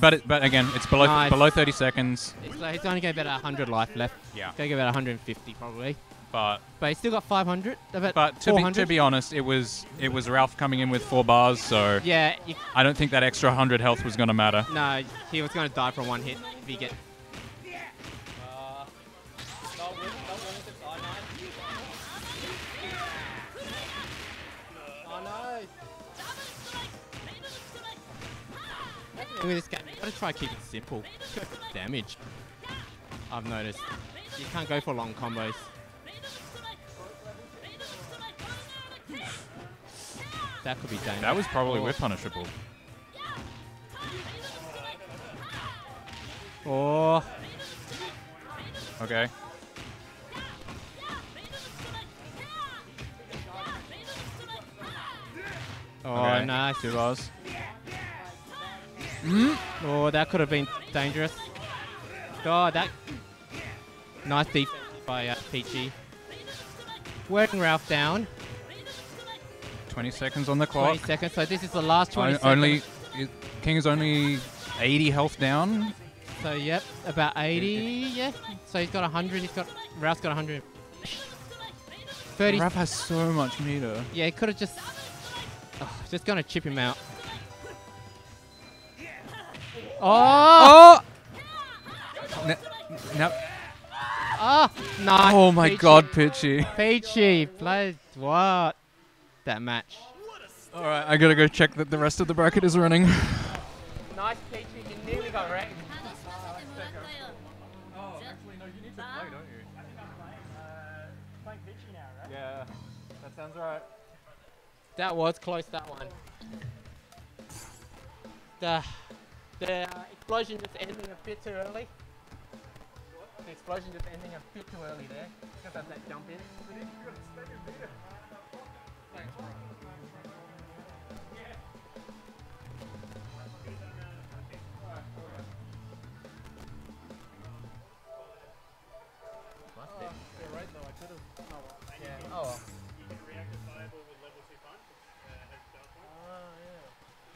But it, but again, it's below Nice. below 30 seconds. So he's only got about 100 life left. Yeah. Gonna get about 150 probably. But But he's still got 500. About but to be to be honest, it was it was Ralph coming in with four bars, so yeah. You, I don't think that extra 100 health was going to matter. no, he was gonna die from one hit if he get. With this game, gotta try to keep it simple. Damage. I've noticed. You can't go for long combos. That could be dangerous. That was probably Oh. whip punishable. Oh, Okay. oh, okay. nice. Two bars. Oh, that could have been dangerous. God, that nice defense by uh, Pichy. Working Ralph down. 20 seconds on the clock. 20 seconds. So this is the last 20 O- seconds. only i- King is only 80 health down. So yep, about 80. Yeah. So he's got 100. He's got Ralph's got 100. 30. Ralph has so much meter. Yeah, he could have just Oh, just gonna chip him out. Oh! Oh! N- now, Ah! Nice. oh my Pichy. god, Pichy. Pichy, play what? that match. All right, I gotta go check that the rest of the bracket is running. nice Pichy, you nearly got wrecked. Oh, actually, no, you need to play, don't you? I think I'm playing. Uh. Yeah, that sounds right. That was close, that one. The, the explosion just ending a bit too early. The explosion just ending a bit too early there. Because of that jump in. Oh.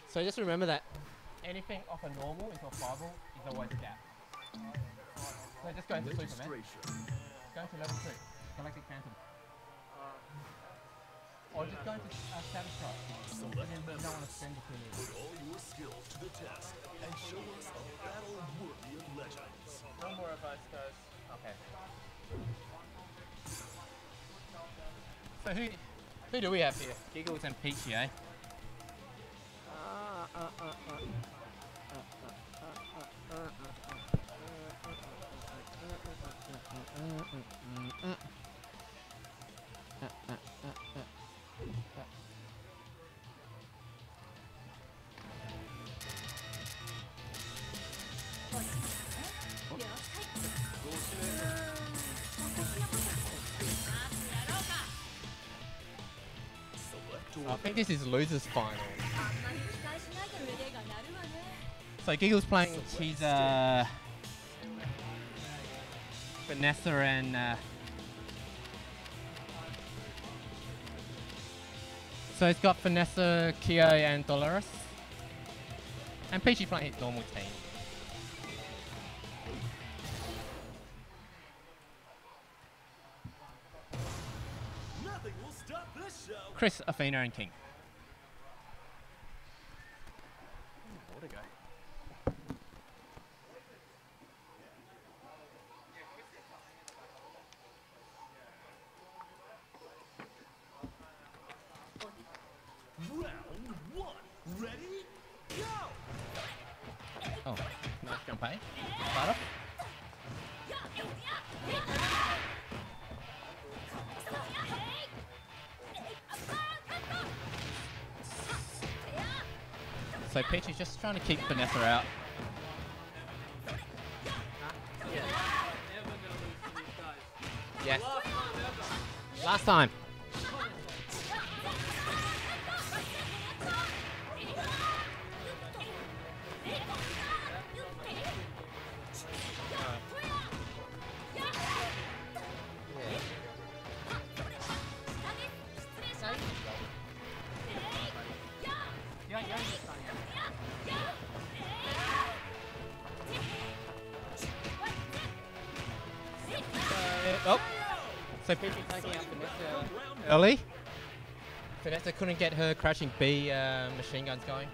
So just remember that anything off a normal into a fireball is always a gap. So just go into Superman. Go into level 2. Galactic Phantom. Or just go into uh, Status Strike. And then you don't want to spend it too. Put all your skills to the test and show us a battle worthy of legends. No more of us goes. Okay. So who who do we have here? Giggles and Pichy, eh? I think this is loser's final. So Giggle's playing his uh, Vanessa and uh, so it's got Vanessa, Kyo, and Dolores, and Pichy playing his normal team. Chris, Athena and King. Round one. Ready? Go! Oh, nice jump, eh? So Pichy's just trying to keep Vanessa out. Yes. Last time. Get her crashing B uh, machine guns going.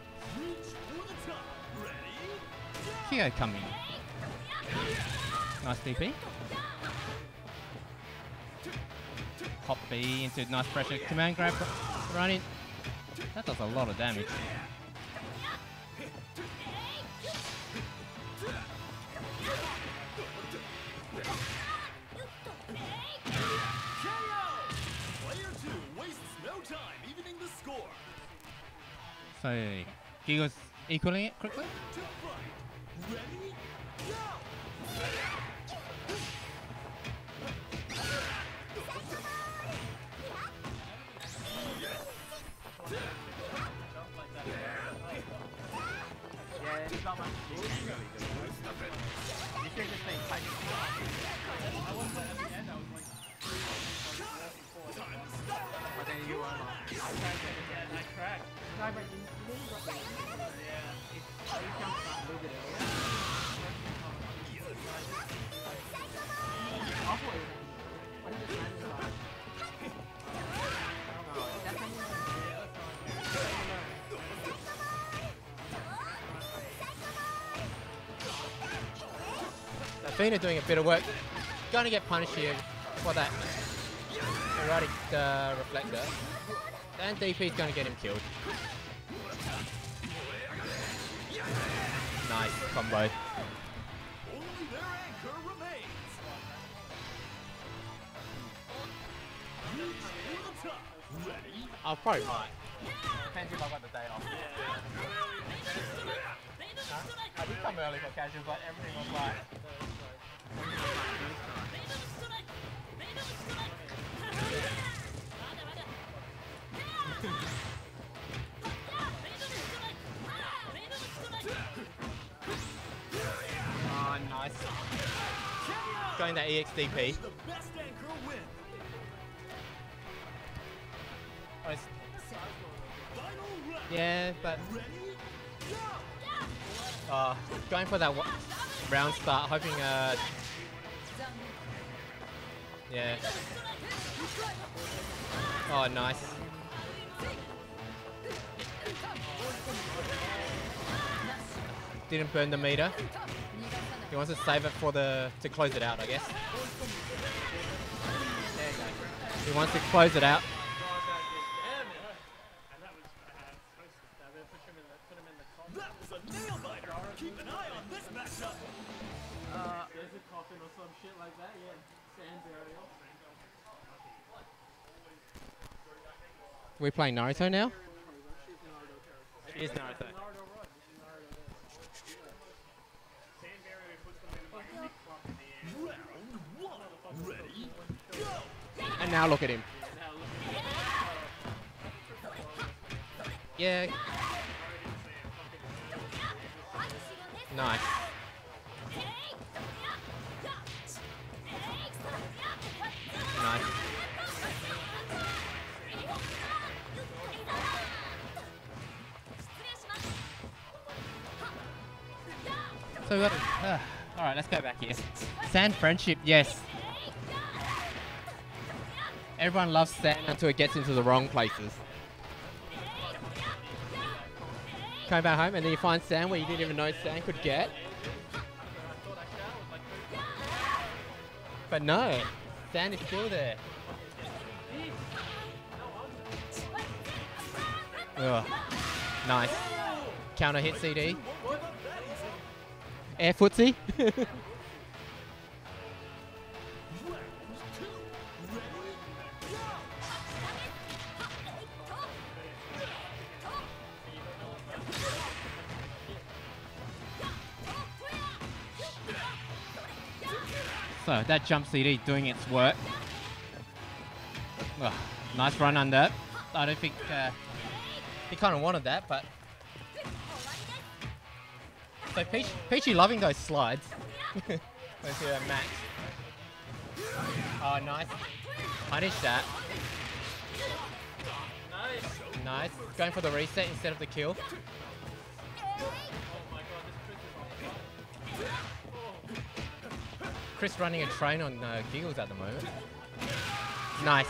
Kyo coming. Nice DP. Hop B into nice pressure. Command grab running. That does a lot of damage. Giggles equaling it quickly. Doing a bit of work. Going to get punished here for that erratic uh, reflector. And DP's going to get him killed. Nice combo. I'll probably might. Going for that round start, hoping uh, yeah. Oh, nice. Didn't burn the meter. He wants to save it for the to close it out, I guess. He wants to close it out. We're playing Naruto now? It is Naruto. Round one. Ready? Go. And now look at him. Yeah. Nice. So we got. Uh, all right, let's go back here. Sand friendship, yes. Everyone loves sand until it gets into the wrong places. Come back home and then you find sand where you didn't even know sand could get. But no, sand is still there. Ugh. Nice. Counter hit CD. Air footsie. So that jump CD doing its work. Ugh, nice run under. I don't think uh, he kind of wanted that, but so Peach, Pichy loving those slides. Let's a match. Oh, nice. Punish that. Nice. Going for the reset instead of the kill. Chris running a train on uh, Giggles at the moment. Nice.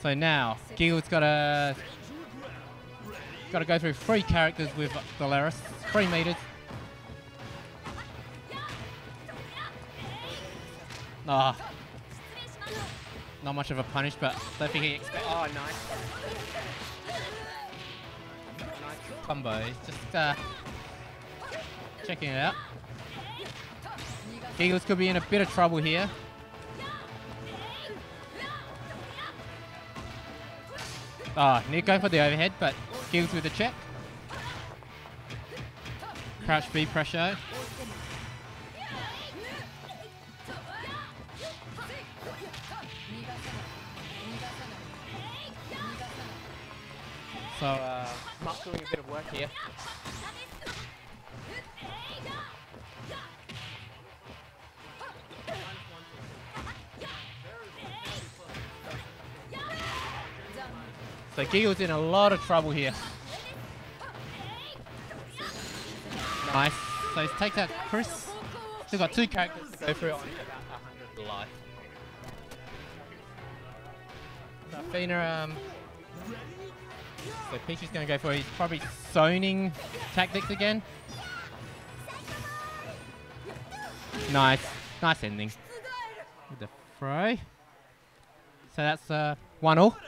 So now, Giggles got to got to go through three characters with Valeris, three meters. Ah, not much of a punish, but don't think he expect. Oh, nice. Nice combo. Just uh, checking it out. Giggles could be in a bit of trouble here. Ah, Nick going for the overhead, but Giggles with a check. Crouch B pressure. Giggle's in a lot of trouble here. Nice. So he takes out Chris. Still got two characters to go through on about 100 life. So Fina, um, so Peach is going to go for his probably zoning tactics again. Nice. Nice ending. With the throw. So that's uh, one all.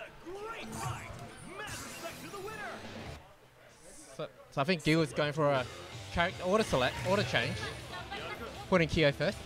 So, I think Gil is going for a character order select, order change. Putting Kyo first.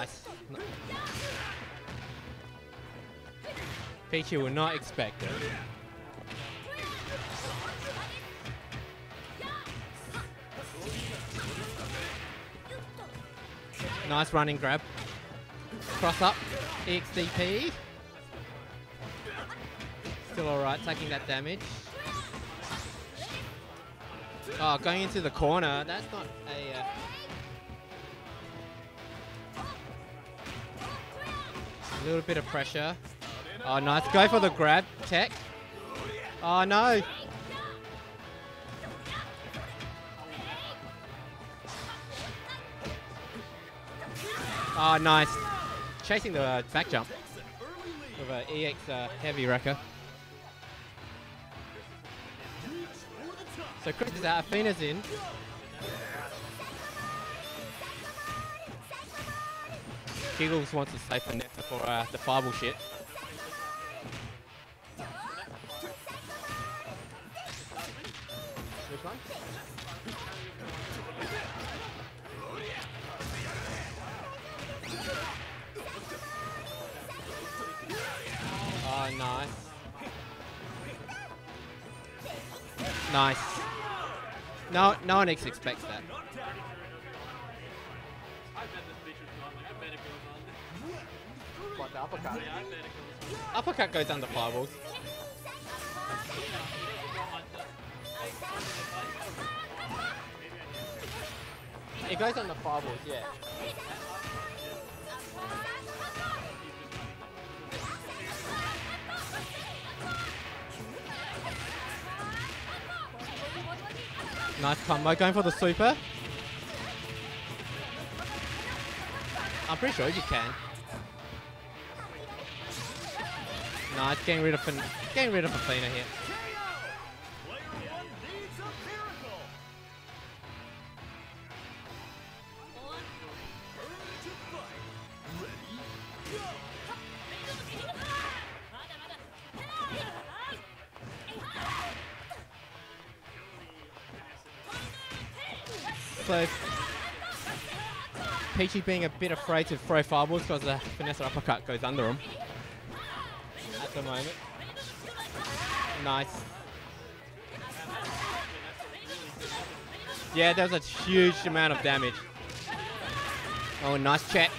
Nice. Pichy will not expect it. Nice running grab. Cross up. EXDP. Still alright, taking that damage. Oh, going into the corner. That's not little bit of pressure. Oh, nice. Go for the grab. Tech. Oh, no. Oh, nice. Chasing the uh, back jump with an EX uh, heavy wrecker. So Chris is out, Athena's in. Giggles wants to save for Netta for uh, the fireball shit. Oh, nice. Nice. No, no one expects that. Uppercut? Uppercut goes under fireballs. It goes under fireballs, yeah. Nice combo, going for the super. I'm pretty sure you can. Nice, getting rid of Fin- getting rid of Athena here. So Pichy being a bit afraid to throw fireballs because the Vanessa uppercut goes under him. At the moment. Nice. Yeah, that was a huge amount of damage. Oh, nice check.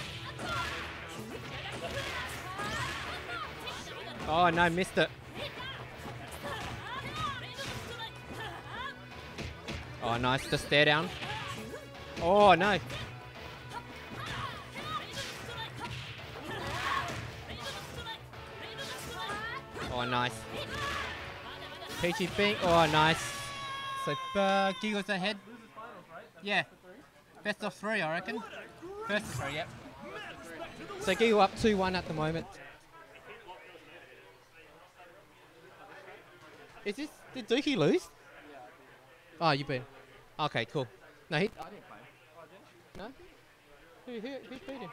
Oh no, missed it. Oh, nice. The stare down. Oh no. Oh, nice. Pichy Pink. Oh, nice. So, uh, Giggles ahead. Yeah. Best of three, I reckon. First of three, yep. So, Giggle up 2 1 at the moment. Is this. Did Dookie lose? Oh, you beat him. Okay, cool. No, he. I didn't play. No? Who, who, who beat him?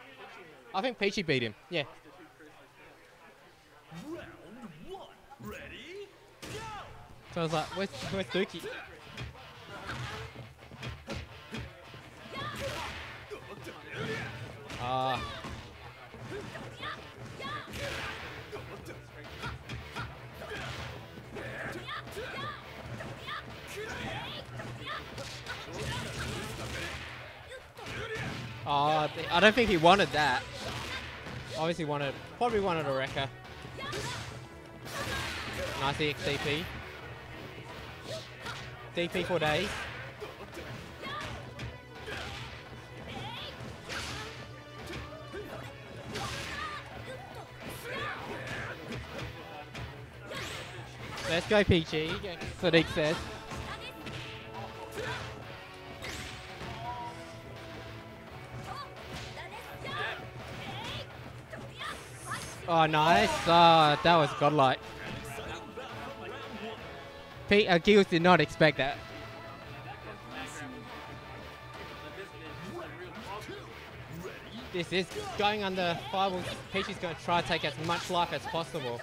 I think Pichy beat him. Yeah. So I was like, where's, where's Dookie? Ah. Uh, Oh, I don't think he wanted that. Obviously wanted, probably wanted a wrecker. Nice EXCP. DP for days. Let's go Pichy, Sadiq says. Oh, nice. Oh, that was godlike. Pete, uh, did not expect that. This is going under fireball. Peach is going to try to take as much life as possible.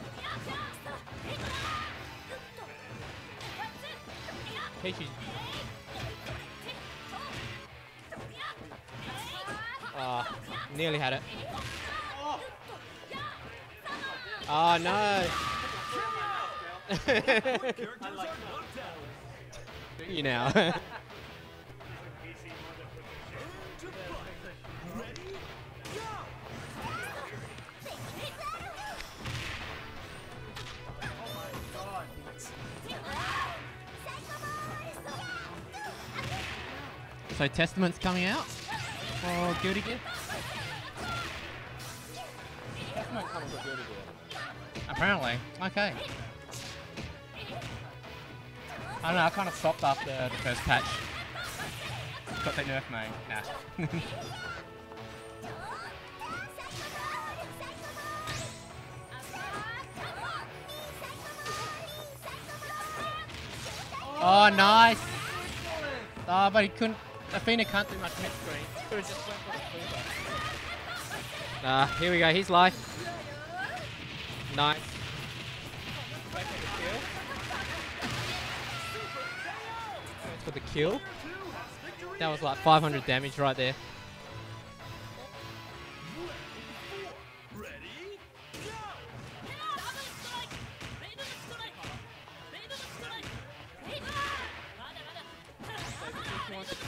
Peach. Oh, nearly had it. Oh no! You now. so Testament's coming out oh, for Guilty Gear. Testament coming for Guilty Gear. Apparently. Okay. I don't know, I kind of stopped after the first patch. Got that nerf main. Nah. oh, nice! Oh, but he couldn't. Athena can't do much mid screen. Could've just went for the super. Nah, here we go, he's life. Nice. For the kill. That was like 500 damage right there.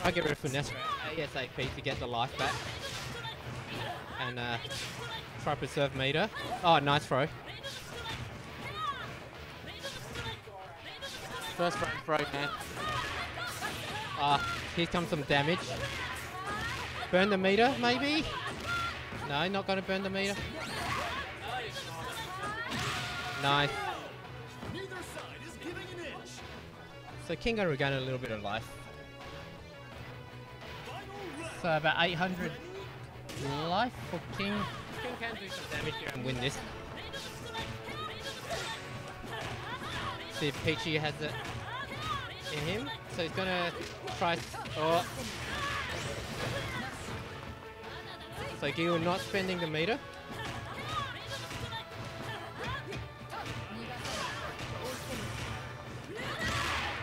I'll get rid of Finesse ASAP to get the life back. And uh, try preserve meter. Oh, nice throw. First frame throw, man. Ah, here comes some damage. Burn the meter, maybe? No, not gonna burn the meter. Nice. So King gonna regain a little bit of life. So about 800 life for King. King can do some damage here and win this. See if Pichy has it in him. So he's gonna try. Oh. So Gil not spending the meter.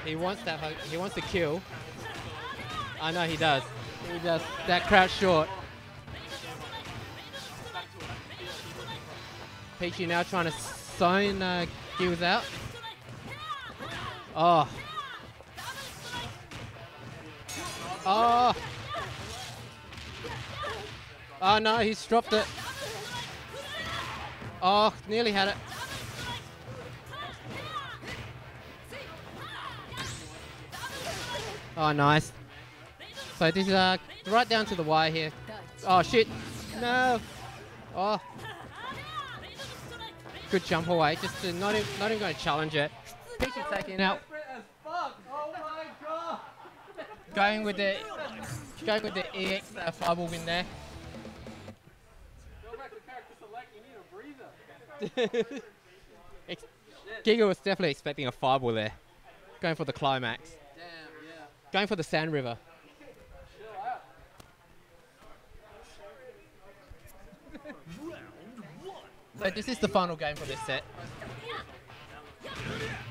He wants that. He wants to kill. I know he does. He does. That crouch short. Pichy now trying to zone uh, Gills out. Oh. Oh. Oh no, he's dropped it. Oh, nearly had it. Oh, nice. So this is uh, right down to the wire here. Oh shit! No. Oh. Good jump away. Just to not even, not even going to challenge it. Peach is taking out. Going with the going with the EX uh, fireball win there. Giga was definitely expecting a fireball there. Going for the climax. Going for the Sand River. So this is the final game for this set.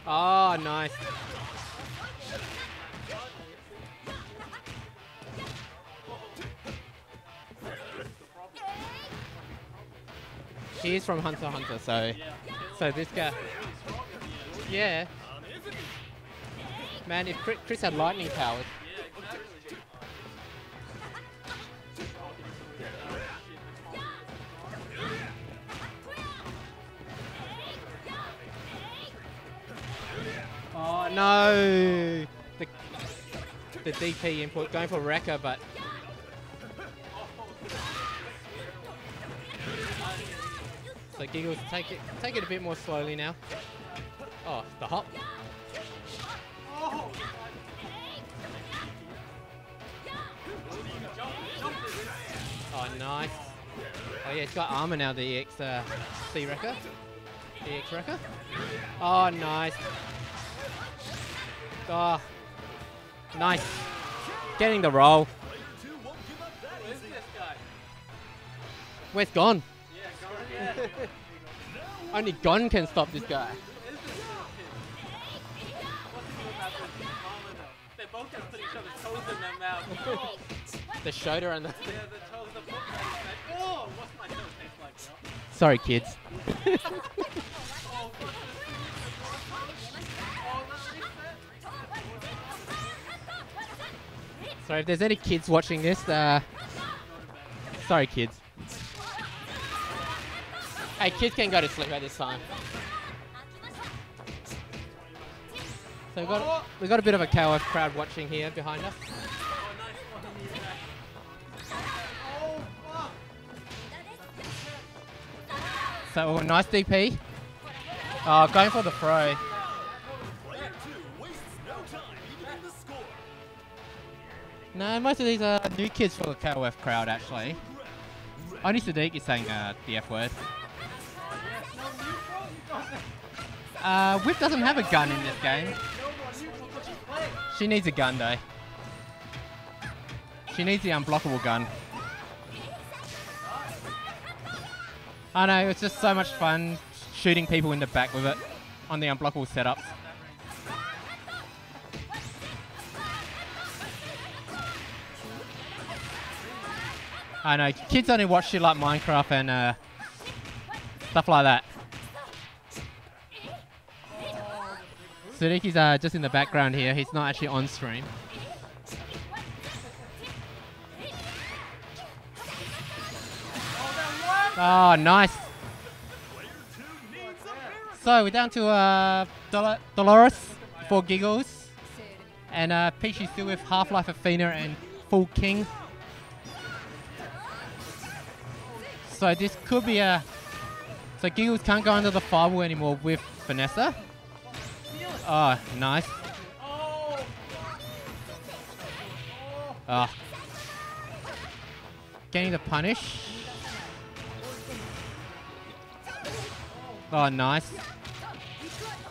Oh, nice. He's from Hunter Hunter, so so this guy. Yeah. Man, if Chris had lightning powers. Oh no! The, the DP input going for Wrecker, but so Giggles take it take it a bit more slowly now. Oh, the hop. Oh, nice. Oh yeah, it's got armor now. The EX uh, C Wrecker, EX Wrecker. Oh, nice. Oh, nice. Getting the roll. Where's Gon? Only Gon can stop this guy. They both just put each other's toes in their mouth. The shoulder and the. Yeah, the toes, the foot, and it's like, oh, what's my nose taste like, bro? Sorry, kids. Sorry, if there's any kids watching this, uh, sorry, kids. Hey, kids can go to sleep at this time. So we've got, we've got a bit of a KOF crowd watching here behind us. So a nice DP. Oh, going for the throw. No, most of these are new kids for the KOF crowd, actually. Only Sadiq is saying uh, the F word. Uh, Whip doesn't have a gun in this game. She needs a gun, though. She needs the unblockable gun. I know, it's just so much fun shooting people in the back with it on the unblockable setups. I know, kids only watch shit like Minecraft and uh, stuff like that. Sadiq's uh, just in the background here, he's not actually on stream. Oh, nice. So we're down to uh, Dol- Dolores for giggles. And uh, Peach still with Half-Life Athena and Full King. So this could be a... So Giggles can't go under the fireball anymore with Vanessa. Oh, nice. Ah. Getting the punish. Oh, nice.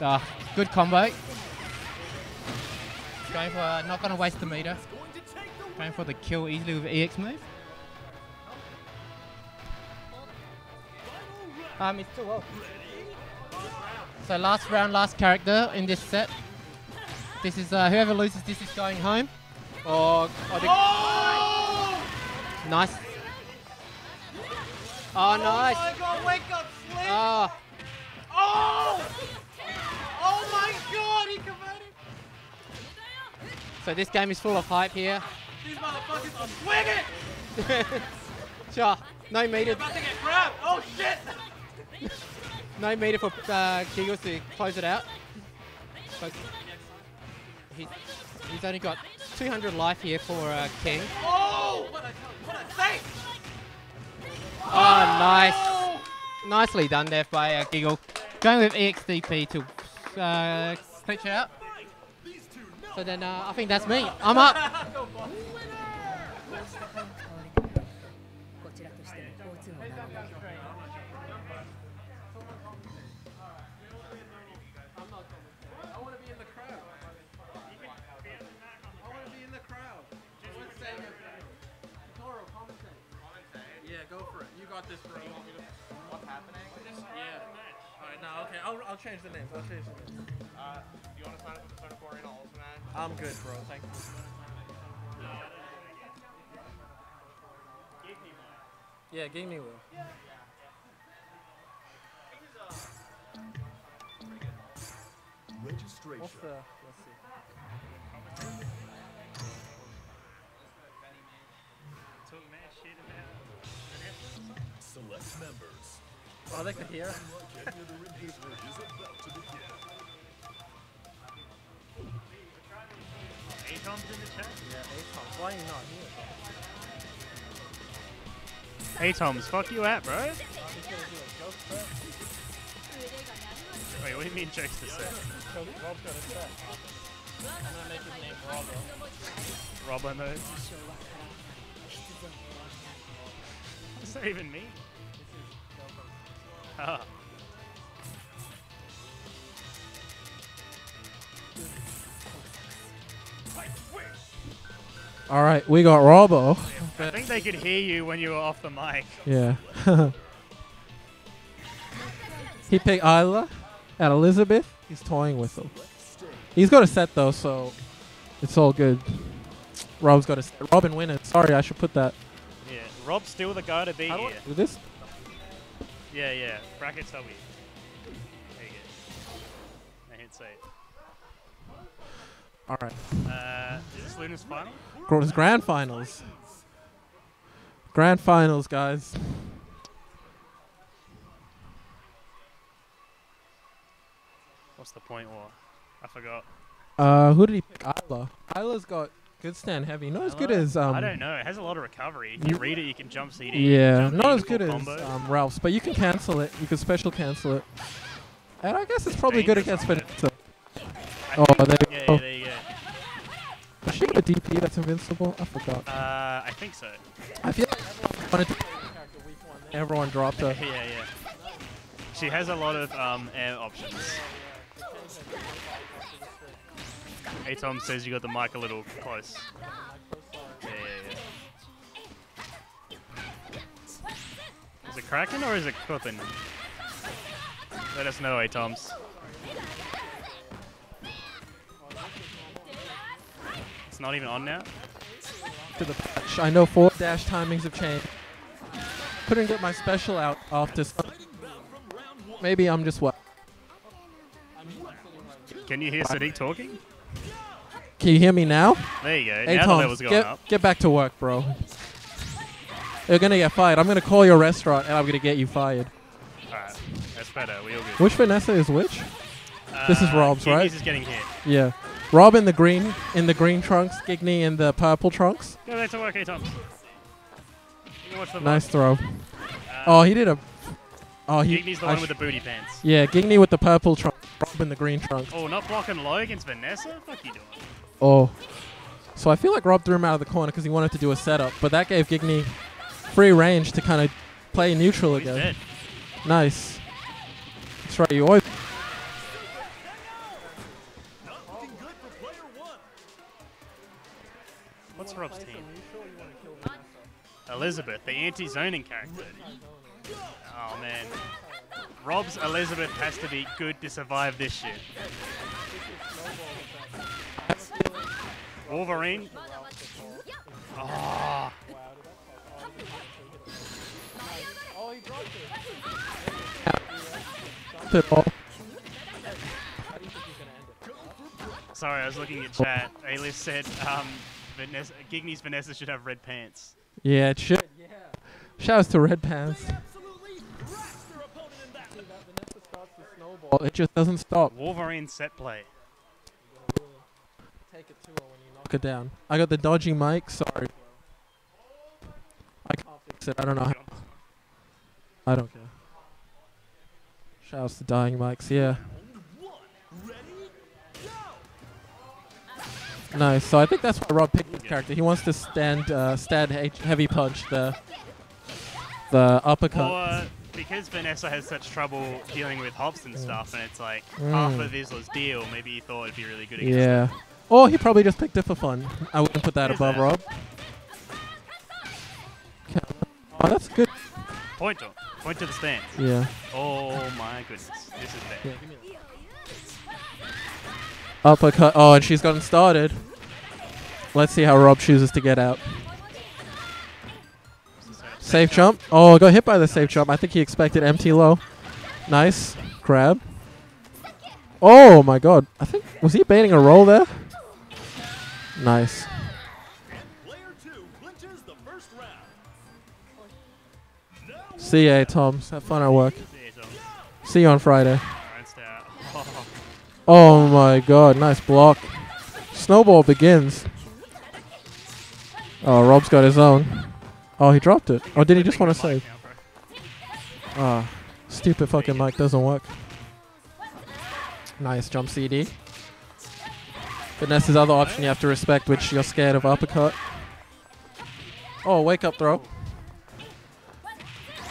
Oh, good combo. Going for, uh, not gonna waste the meter. Going for the kill easily with EX move. Um, it's too. So last round, last character in this set. This is uh, whoever loses this is going home. Or, or the nice. Oh, nice. my god, wake up, Slick! Oh, Oh! Oh my god, he converted! so this game is full of hype here. These motherfuckers are swinging! Sure, no meter, About to get grabbed! Oh shit! No meter for uh, Giggles to close it out. But he's, he's only got 200 life here for uh, King. Oh! What a, what a save! Oh, nice. Nicely done there by uh, Giggle. Going with EXDP to uh, glitch out. So then uh, I think that's me. I'm up. for it. You got this, bro. What's happening? Yeah. Alright, now, okay, I'll, I'll change the names. I'll change the names. Uh, do you want to sign up for the Persona 4 Arena Ultimax? I'm good, bro. Thank you. Yeah, give me will. Registration. What's the, let's see. Oh, they could hear. Unlike any other in history is about to begin. Tom's in the chat. Yeah, Atoms. Why are you not here? Hey Toms, fuck you at, bro. He's gonna do a joke set. Wait, what do you mean jokes to say? Because Rob's got a set. I'm gonna make his name Robbo. Robbo mode. What does that even mean? All right, we got Robbo. I think they could hear you when you were off the mic. Yeah. he picked Isla and Elizabeth. He's toying with them. He's got a set though, so it's all good. Rob's got a set. Robin winning. Sorry, I should put that. Yeah, Rob's still the guy to be How do I here. do this? Yeah, yeah. Brackets W. There you go. I hit save. All right. Uh, is this Luna's final? It's grand finals. Grand finals, guys. What's the point war? I forgot. Uh, who did he pick? Isla. Isla's got good stand heavy. Not as good as um. I don't know. It has a lot of recovery. You you- read it, you can jump CD. Yeah, jump not as good full as um, Ralph's, but you can cancel it. You can special cancel it. And I guess it's probably good against Vanessa. Oh, there you yeah, go. yeah, there you go. Does she have a DP that's invincible? I forgot. Uh, I think so. I feel like everyone wanted to play the character week one. then Everyone dropped her. yeah, yeah. She has a lot of um, air options. Hey Tom says you got the mic a little close. Yeah, yeah, yeah. Is it cracking or is it clipping? Let us know, hey Toms. It's not even on now. To the patch. I know four dash timings have changed. Couldn't get my special out after. Maybe I'm just what? Can you hear Sadiq talking? Can you hear me now? There you go. Hey now Tom, going get, up. get back to work, bro. You're gonna get fired. I'm gonna call your restaurant and I'm gonna get you fired. Alright, that's better. We all good. Which Vanessa is which? this is Uh, Rob's, right? Giggy's is getting hit. Yeah. Rob in the green in the green trunks, Gigny in the purple trunks. Go back to work, hey Toms. You can watch the Nice throw. Uh, oh, he did a. Oh, he. Gigny's the I one with the booty pants. Yeah, Gigny with the purple trunks. Rob in the green trunks. Oh, not blocking low against Vanessa? Fuck you doing? Oh. So I feel like Rob threw him out of the corner because he wanted to do a setup, but that gave Gigny free range to kind of play neutral He's again. dead. Nice. That's right. You always. What's Rob's team? Elizabeth, the anti-zoning character. Oh man. Rob's Elizabeth has to be good to survive this shit. Wolverine. Oh. Sorry, I was looking at chat. Alias said um, Vanessa, Gigny's Vanessa should have red pants. Yeah, it should. Shouts to Red Pants. It just doesn't stop. Wolverine set play. Take it to her when you knock it down. I got the dodgy mic. Sorry. I can't fix it. I don't know how. I don't care. Shouts to dying mics. Yeah. Nice. So I think that's why Rob picked this character. He wants to stand, uh, stand heavy punch the, the uppercut. Well, uh, because Vanessa has such trouble dealing with hops and stuff, and it's like half Mm. of Isla's deal, maybe he thought it'd be really good against Yeah. Or he probably just picked it for fun. I wouldn't put that above that? Rob. Oh, that's good. Point to him. Point to the stands. Yeah. Oh my goodness. This is bad. Uppercut. Oh, and she's gotten started. Let's see how Rob chooses to get out. Safe jump. Oh, got hit by the safe jump. I think he expected empty low. Nice. Grab. Oh my god. I think was he baiting a roll there? Nice. See ya, Toms. Have fun at work. See you on Friday. Oh my god, nice block. Snowball begins. Oh, Rob's got his own. Oh, he dropped it. Or did he just want to save? Ah, stupid fucking mic doesn't work. Nice jump CD. Vanessa's other option you have to respect, which you're scared of uppercut. Oh, wake up throw.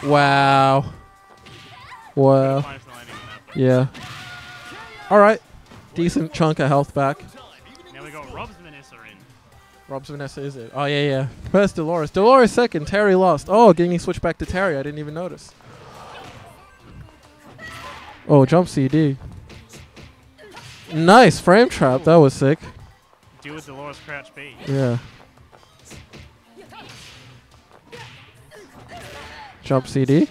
Wow. Wow. Yeah. All right. Decent chunk of health back. Rob's Vanessa, is it? Oh, yeah, yeah. First Dolores. Dolores second. Terry lost. Oh, Gingy switched back to Terry. I didn't even notice. Oh, jump CD. Nice frame trap. That was sick. Deal with Dolores Crouch B. Yeah. Jump CD.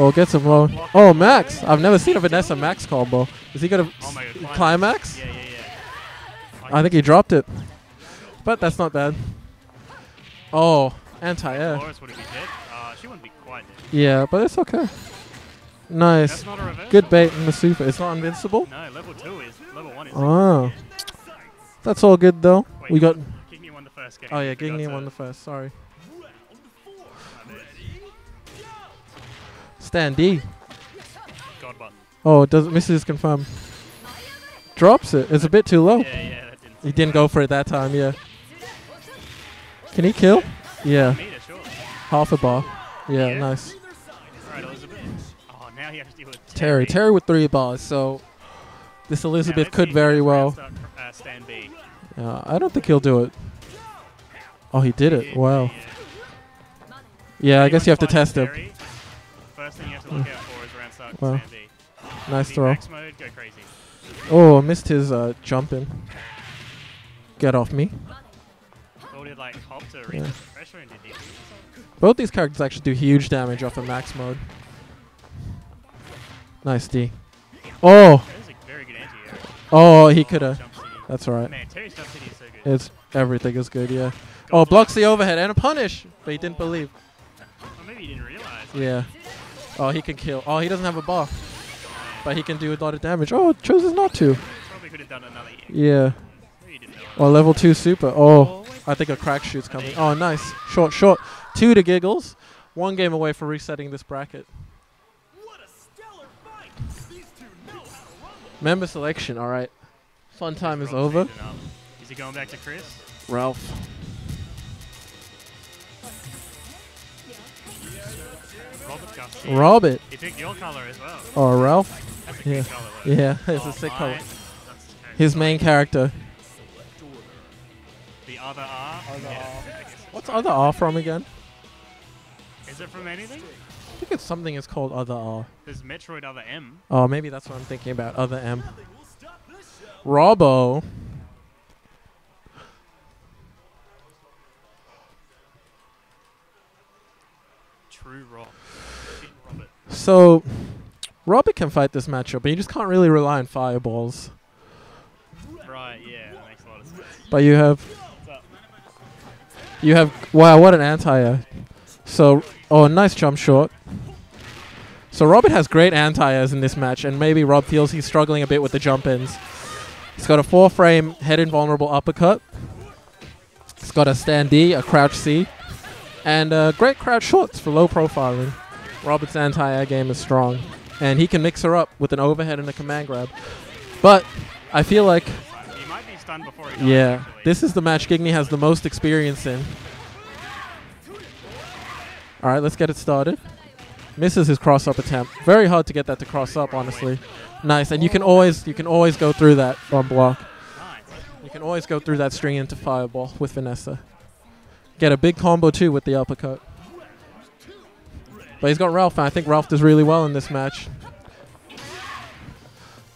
Oh, gets him low. Oh, Max. I've never seen a Vanessa Max combo. Is he going to Oh climax? Yeah, yeah, yeah. I think he dropped it. But that's not bad. Oh, anti-air. Dolores would have dead. Uh, she wouldn't be quite dead. Yeah, but it's okay. Nice. That's not a reversal. Good bait in the super. It's not invincible? No, level two is. Level one is. Oh. That's all good though. Wait, we got. Gigny won the first game. Oh yeah, to- won the first. Sorry. stand D. God button. Oh, does misses confirm. Drops it. It's a bit too low. Yeah, yeah, that didn't He didn't go for it that time. Yeah. Can he kill? Yeah. Half a bar. Yeah, nice. Oh, now you have to deal with Terry. Terry with three bars. So this Elizabeth could very well. Uh. Yeah, I don't think he'll do it. Oh, he did it. Wow. Yeah, I guess you have to test him. First thing you have to look out for is around start Wow. Nice throw. Max mode, go crazy. Oh, I missed his uh, jumping. Get off me. Yeah. reach the pressure and did Both these characters actually do huge damage off of max mode. Nice D. Oh! That is a very good anti-air. Oh, he could have. That's alright. Man, Terry's jump CD is so good. It's everything is good, yeah. Oh, blocks the overhead and a punish, but he didn't believe. Or maybe he didn't realize. Yeah. Oh, he can kill. Oh, he doesn't have a bar, but he can do a lot of damage. Oh, chooses not to. Probably could have done another hit. Yeah. Maybe you didn't know. Or level two super. Oh, oh. I think a crack shoot's coming. Oh, nice. Short, short. Two to giggles. One game away for resetting this bracket. Member selection. All right. Fun time is over. Is he going back to Chris? Ralph. Robert Garcia. Robert. He picked your color as well. Oh, Ralph. That's a yeah. good color. Yeah, it's Oh, a sick oh, color. His main character. The other R. Other yeah, R. I guess What's other R from again? Is it from anything? I think it's something is called other R. There's Metroid other M. Oh, maybe that's what I'm thinking about. Other M. Robo. True Rob. So, Robert can fight this matchup, but you just can't really rely on fireballs. Right, yeah, that makes a lot of sense. But you have, What's up? You have. Wow, what an anti-air. So, oh, nice jump short. So Robert has great anti-airs in this match, and maybe Rob feels he's struggling a bit with the jump ins. He's got a four-frame head invulnerable uppercut. He's got a stand D, a crouch C, and uh, great crouch shorts for low profiling. Robert's anti-air game is strong, and he can mix her up with an overhead and a command grab. But I feel like He might be stunned before he dies, yeah, actually. this is the match Gigny has the most experience in. All right, let's get it started. Misses his cross up attempt. Very hard to get that to cross up, honestly. Nice, and you can always you can always go through that on block. You can always go through that string into fireball with Vanessa. Get a big combo too with the uppercut. But he's got Ralph, and I think Ralph does really well in this match.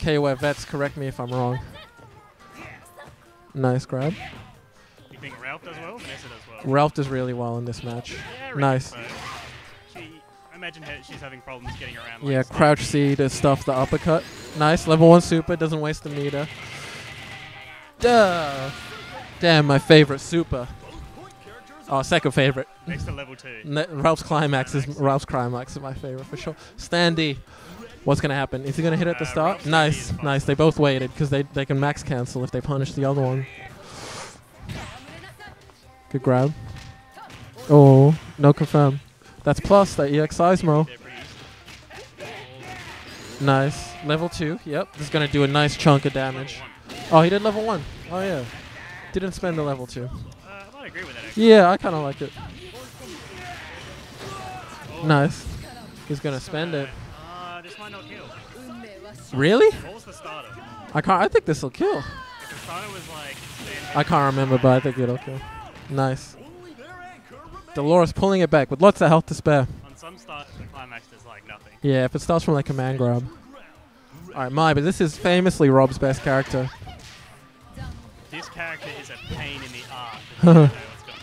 KOF vets, correct me if I'm wrong. Nice grab. You think Ralph does well? Vanessa does well. Ralph does really well in this match. Yeah, nice. She, I imagine her, she's having problems getting around. Yeah, like, stuff. crouch C to stuff the uppercut. Nice. Level 1 super. Doesn't waste the meter. Duh. Damn, my favorite super. Oh, second favorite. Next to level two. Ne- Ralph's climax is Ralph's climax is my favorite for sure. stand D. What's gonna happen? Is he gonna hit at the Uh, start? Nice, nice. They both waited because they they can max cancel if they punish the other one. Good grab. Oh, no confirm. That's plus that EX Seismo. Nice. Level 2. Yep. This is going to do a nice chunk of damage. Oh, he did level 1. Oh, yeah. Didn't spend the level 2. Uh, I might agree with that. Actually. Yeah, I kind of like it. Nice. He's going to spend it. Uh, this might not kill. Really? What was the starter? I can't. I think this will kill. If the starter was like. I can't remember, but I think it'll kill. Nice. Dolores pulling it back with lots of health to spare. On some starters, the climax is like nothing. Yeah, if it starts from like command grab. Alright, my, but this is famously Rob's best character. This character is a pain in the ass. if you don't know what's going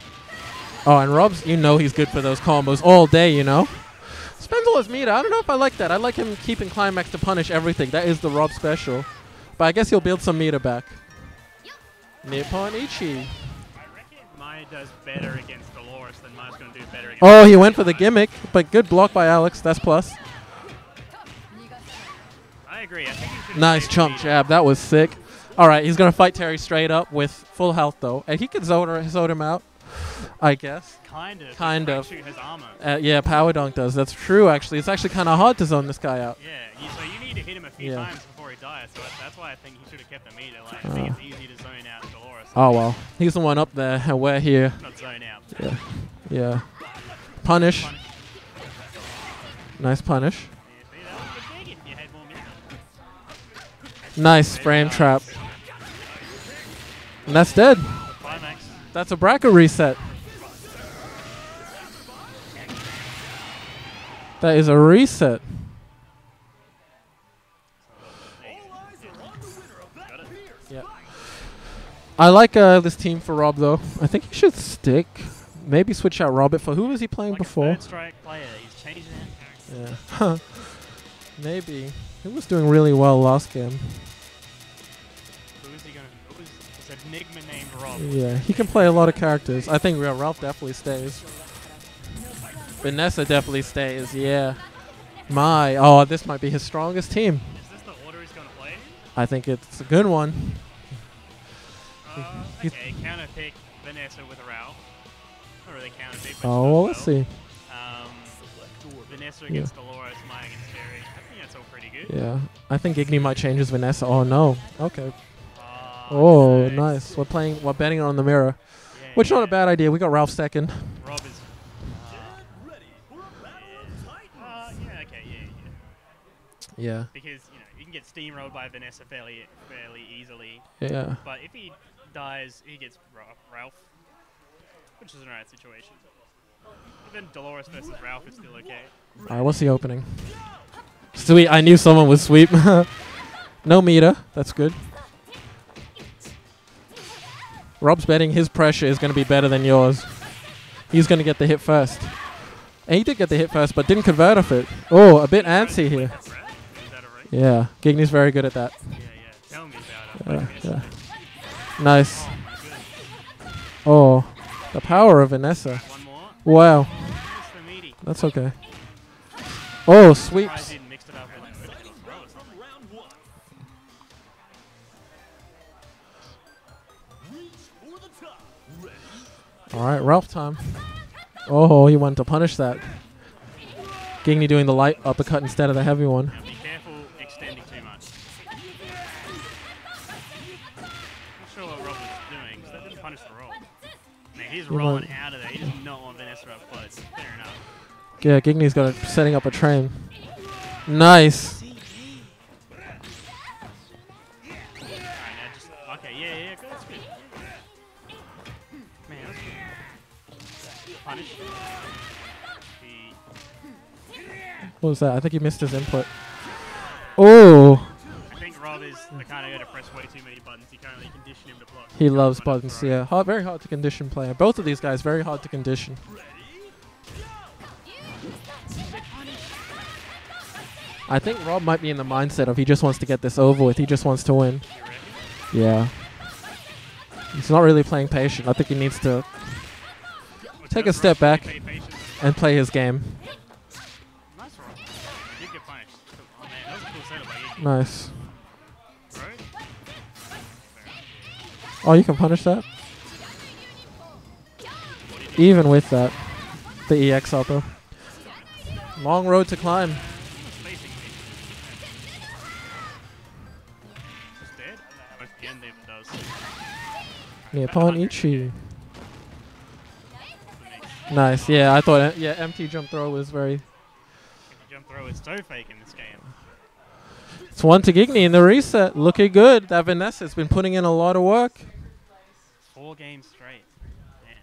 on. Oh, and Rob's, you know he's good for those combos all day, you know? All meter. I don't know if I like that. I like him keeping climax to punish everything. That is the Rob special. But I guess he'll build some meter back. Nippon Ichi. I reckon Maya does better against Dolores than Maya's going to do better against. Oh, he went for the gimmick, but good block by Alex. That's plus. I agree. I think Nice chump jab. That was sick. All right, he's gonna fight Terry straight up with full health though, and he can zone, Zoda him out, I guess. Kind of. Kind of. Uh, yeah, Power Dunk does. That's true. Actually, it's actually kind of hard to zone this guy out. Yeah, you, so you need to hit him a few Yeah. times before he dies. So that's- why I think he should have kept the meter. Like, I think Uh. it's easy to zone out Dolores. Oh well, he's the one up there, and we're here. Not zone out. Yeah, yeah. Punish. Nice punish. See, that was a good dig if you had more meter. Nice frame trap. And that's dead. That's a bracket reset. That is a reset. Yeah. I like uh, this team for Rob though. I think he should stick. Maybe switch out Robert for who was he playing Like before? a third strike player. He's changing. Yeah. Maybe. He was doing really well last game. Who is he going to... Who is... It's enigma named Rob. Yeah, he can play a lot of characters. I think Ralph definitely stays. Vanessa definitely stays, yeah. My, oh, this might be his strongest team. Is this the order he's going to play? I think it's a good one. Uh, okay, counter pick Vanessa with Ralph. Not really counter pick, but Oh, well, let's see. Um, Vanessa Yeah. against Dolores, Maya against Terry. I think that's all pretty good. Yeah, I think Igni might change his Vanessa. Oh no. Okay. Ah, Oh, nice. nice. We're playing. We're betting on the mirror, Yeah, which not a bad idea. We got Ralph second. Rob is. Uh, uh, yeah, okay, yeah, yeah. Because you know you can get steamrolled by Vanessa fairly, fairly easily. Yeah. But if he dies, he gets Ralph, which is an alright situation. But then Dolores versus Ralph is still okay. All right. What's the opening? Sweet. I knew someone would sweep. no meter. That's good. Rob's betting his pressure is going to be better than yours. He's going to get the hit first. And he did get the hit first, but didn't convert off it. Oh, a bit antsy here. Is that alright? Yeah, Gigny's very good at that. Yeah, yeah. Tell me about it. Yeah, yeah. Nice. Oh, the power of Vanessa. One more. Wow, Missed the meaty. that's okay. Oh, sweeps. he didn't mix it up with a vertical throw or something. All right, Ralph time. Oh, he wanted to punish that. Gigny doing the light uppercut instead of the heavy one. He's rolling out of there. He does not want Vanessa up close. Fair enough. Yeah, Gigny's got a, setting up a train. Nice. Alright, just. Okay, yeah, yeah, yeah, good. That's good. Man, that's good. Punish. What was that? I think he missed his input. Oh, I think Rob is the kind of guy to press way too many he loves buttons. Yeah, very hard to condition player. Both of these guys very hard to condition. I think Rob might be in the mindset of he just wants to get this over with. He just wants to win. Yeah. He's not really playing patient. I think he needs to take a step back and play his game. Nice Oh, you can punish that? Even with that. the EX up though. Long road to climb. Basically. Just dead? I don't know how much the end even does. Nippon Ichi. Nice. Yeah, I thought. Yeah, empty jump throw was very. Jump throw is so fake in this game. It's one to Gigny in the reset. Looking good. That Vanessa's been putting in a lot of work. Four games straight. Man.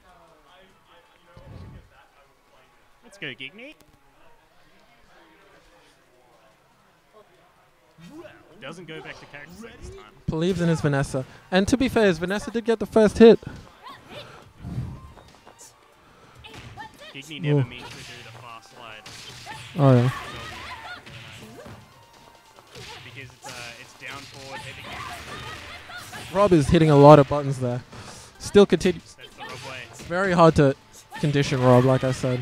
Let's go, Gigny. Doesn't go back to character this time. Believes in his Vanessa. And to be fair, his Vanessa did get the first hit. Gigny never Ooh. means to do the fast slide. Oh yeah. Because it's, uh, it's down forward. Rob is hitting a lot of buttons there. Still continues. That's the Rob way. It's very hard to condition Rob, like I said.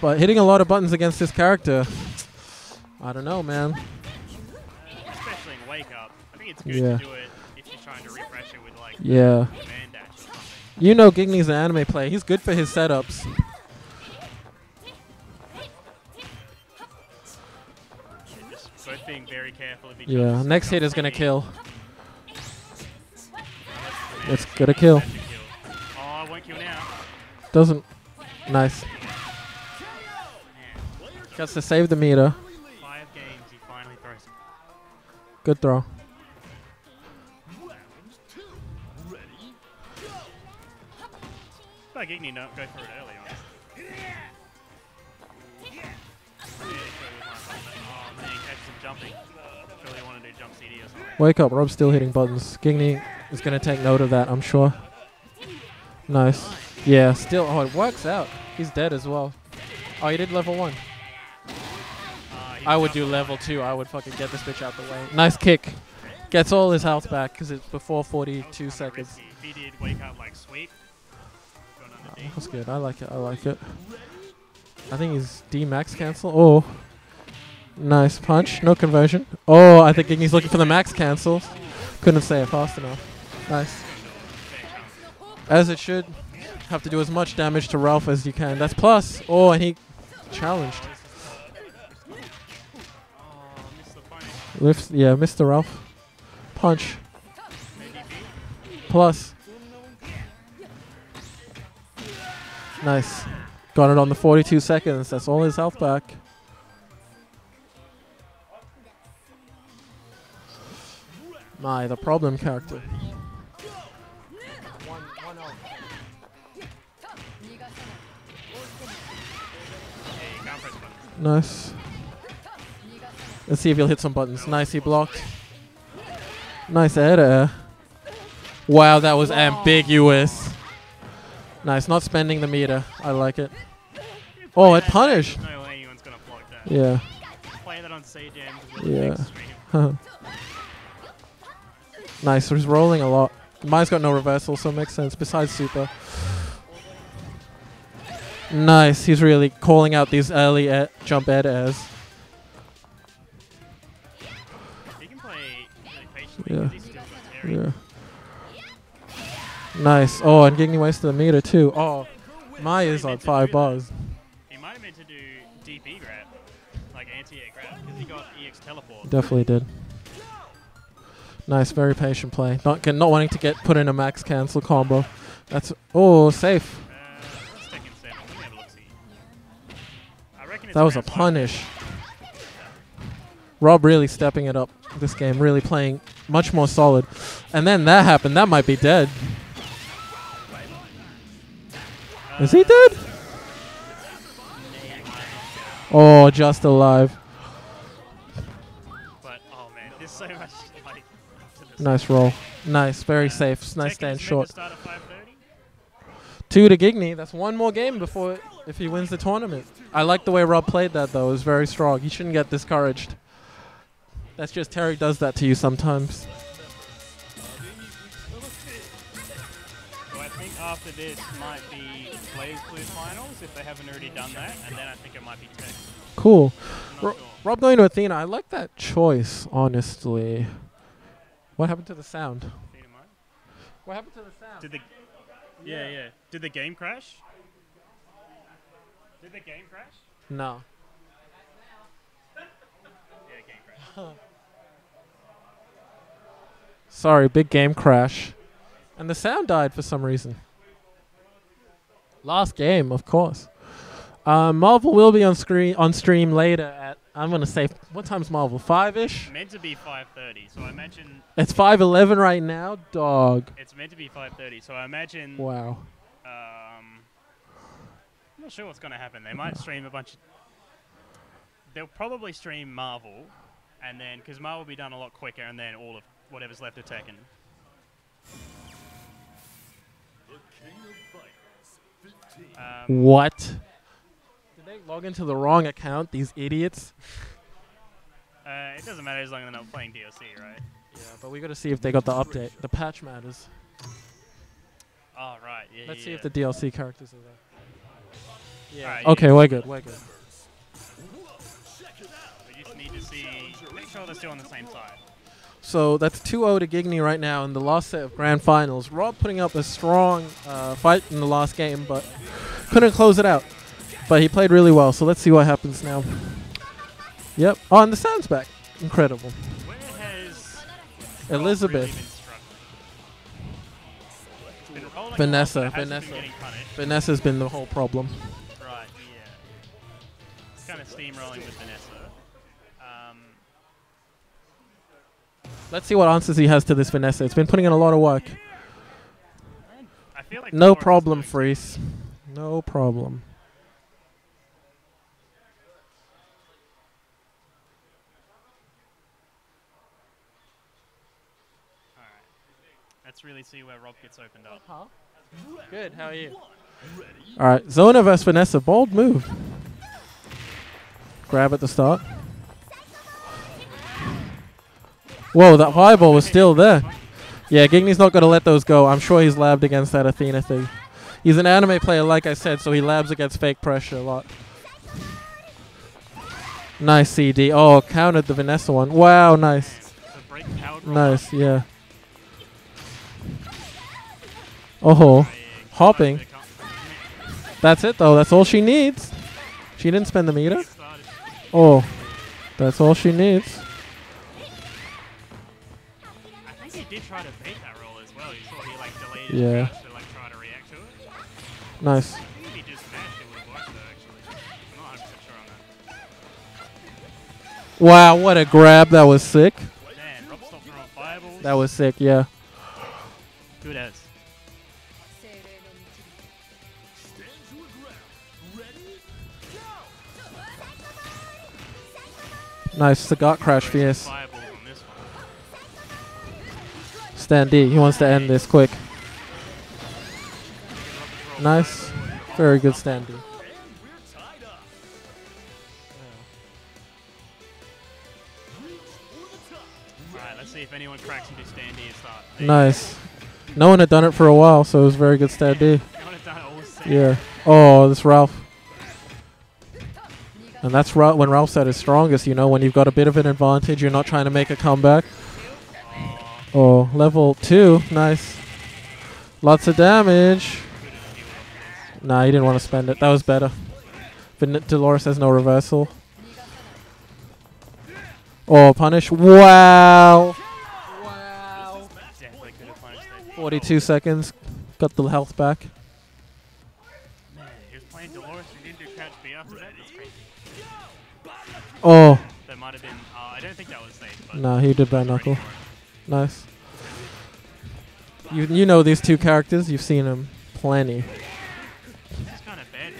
But hitting a lot of buttons against this character, I don't know, man. Especially in Wake Up. I think it's good Yeah. to do it if you're trying to refresh it with like Yeah. command dash or something. You know Gigny's an anime player. He's good for his setups. Yeah, just both being very careful of each Yeah, next hit is gonna kill. It's gonna kill. Oh, I won't kill now. Doesn't. Nice. Gets to save the meter. Five games, he finally throws it. Good throw. Gigny, go for it early on. Wake up, Rob's still hitting buttons. Gigny is gonna take note of that, I'm sure. Nice. Yeah, still. Oh, it works out. He's dead as well. Oh, he did level one. I would do level two. I would fucking get this bitch out the way. Nice kick. Gets all his health back because it's before 42 seconds. Under That's good. I like it. I like it. I think he's D max cancel. Oh. Nice punch. No conversion. Oh, I think he's looking for the max cancel. Couldn't say it fast enough. Nice. As it should. Have to do as much damage to Ralph as you can. That's plus. Oh, and he challenged. Lifts. Yeah, Mr. Ralph. Punch. Plus. Nice. Got it on the 42 seconds. That's all his health back. My, the problem character. Nice. Let's see if he'll hit some buttons. Nice, he blocked. Nice air air. Eh? Wow, that was ambiguous. Nice, not spending the meter. I like it. Oh, it punished. No way anyone's gonna block that. Yeah. Play that on Yeah. nice, he's rolling a lot. Mine's got no reversal, so it makes sense. Besides super. Nice, he's really calling out these early jump air to airs. He can play really patiently Yeah. 'cause he's still got Terry. Yeah. Nice. Oh, and Gigny wasted the meter too. Oh, Maya's on five bars. He might have meant to do DP grab, like anti-air grab, because he got EX teleport. Definitely did. Nice, very patient play. Not not wanting to get put in a max cancel combo. That's oh safe. That was a punish. Rob really stepping it up this game, really playing much more solid. And then that happened. That might be dead. Is he dead? Oh, just alive. But oh man, so much like. to this. Nice roll. Nice, very safe. Nice stand Tekken's meant to short. Start at 5:30. Two to Gigny. That's one more game before if he wins the tournament. I like the way Rob played that though. It was very strong. He shouldn't get discouraged. That's just Terry does that to you sometimes. So I think after this might be Blaze Blue finals if they haven't already done that, and then I think it might be Tech. Cool. Ro- sure. Rob going to Athena. I like that choice, honestly. What happened to the sound? What happened to the sound? Did the yeah yeah did the game crash? Did the game crash? No. Yeah, game crash. Sorry, big game crash. And the sound died for some reason. Last game, of course. Uh, Marvel will be on screen on stream later at I'm gonna say what time's Marvel? Five ish. meant to be 5:30, so I imagine It's five eleven right now, dog. it's meant to be 5:30. So I imagine. Wow. Um, I'm not sure what's going to happen. They might stream a bunch. Of, they'll probably stream Marvel, and then because Marvel will be done a lot quicker, and then all of whatever's left of Tekken. The king of fighters, 15. Um, What? Did they log into the wrong account? These idiots. uh, it doesn't matter as long as they're not playing DLC, right? Yeah, but we gotta see if they got the update. The patch matters. Oh right, yeah. Let's yeah, see if the DLC characters are there. Yeah. Alright, okay, yeah. we're good. We're good. We just need to see. Make sure they're still on the same side. So that's 2-0 to Gigny right now in the last set of grand finals. Rob putting up a strong uh, fight in the last game, but couldn't close it out. But he played really well, so let's see what happens now. Yep. Oh, and the sound's back. Incredible. Where has Elizabeth. Vanessa. but it hasn't Vanessa. been getting punished. Vanessa's been the whole problem. Right, yeah. It's kind of steamrolling with Vanessa. Um, Let's see what answers he has to this Vanessa. It's been putting in a lot of work. I feel like No problem, doing- Freeze. No problem. Let's really see where Rob gets opened up. Good, how are you? Alright, Zona versus Vanessa. Bold move. Grab at the start. Whoa, that fireball was still there. Yeah, Gigny's not going to let those go. I'm sure he's labbed against that Athena thing. He's an anime player, like I said, so he labs against fake pressure a lot. Nice CD. Oh, countered the Vanessa one. Wow, nice. The break powered roll Nice, yeah. Oh, hopping. That's it though. That's all she needs. She didn't spend the meter. Oh, that's all she needs. I think he did try to bait that roll as well. He like delayed Yeah. to like try to react to it. Nice. I think if he just smashed it would have worked though actually. I'm not 100% sure on that. Wow, what a grab. That was sick. Man, Rob stopped throwing fireballs. That was sick. Yeah. Good as. Nice. Cigar crash fierce. Fireballs on this one. Stand D. He wants to end this quick. Nice. Very good stand D. And we're tied up. Reach for the top. Alright, let's see if anyone cracks into standy and start. Nice. No one had done it for a while, so it was very good stand D. No one has done it all set. Yeah. Oh, this Ralph. And that's Ra- when Ralph's at his strongest, you know, when you've got a bit of an advantage, you're not trying to make a comeback. Oh, level 2. Nice. Lots of damage. Nah, he didn't want to spend it. That was better. But Dolores has no reversal. Oh, punish. Wow. Definitely could have punished that. 42 seconds. Got the health back. Oh. That might have been. Uh, I don't think that was safe. But Nah, he did bare knuckle. Nice. You you know these two characters. You've seen them plenty. It's kind of bad.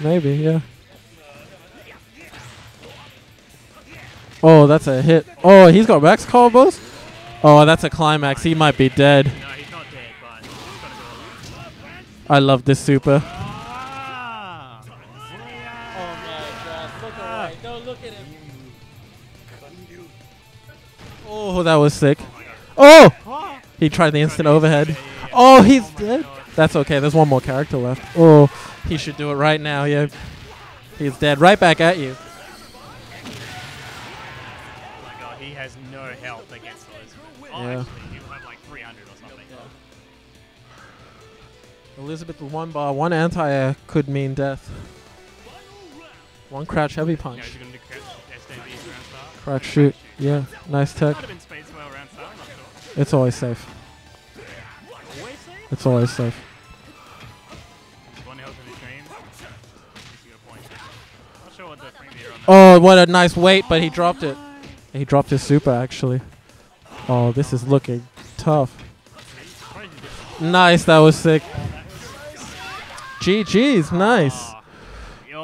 Maybe, yeah. Oh, that's a hit. Oh, he's got max combos. Oh, that's a climax. He might be dead. No, he's not dead, but he's got to go. I love this super. Oh, that was sick. Oh! oh! He tried the instant overhead. Oh, he's dead. That's okay. There's one more character left. Oh, he should do it right now. Yeah. He's dead. Right back at you. Oh my god, he has no health against Elizabeth. Oh, Yeah. actually, he'll have like 300 or something. Elizabeth with one bar, one anti-air could mean death. One crouch heavy You punch. know, is he going to do crouch SDBs around? Crouch shoot. Yeah, nice tech. It's always safe. It's always safe. Oh, what a nice weight, but he dropped it. He dropped his super actually. Oh, this is looking tough. Nice, that was sick. GG's, nice.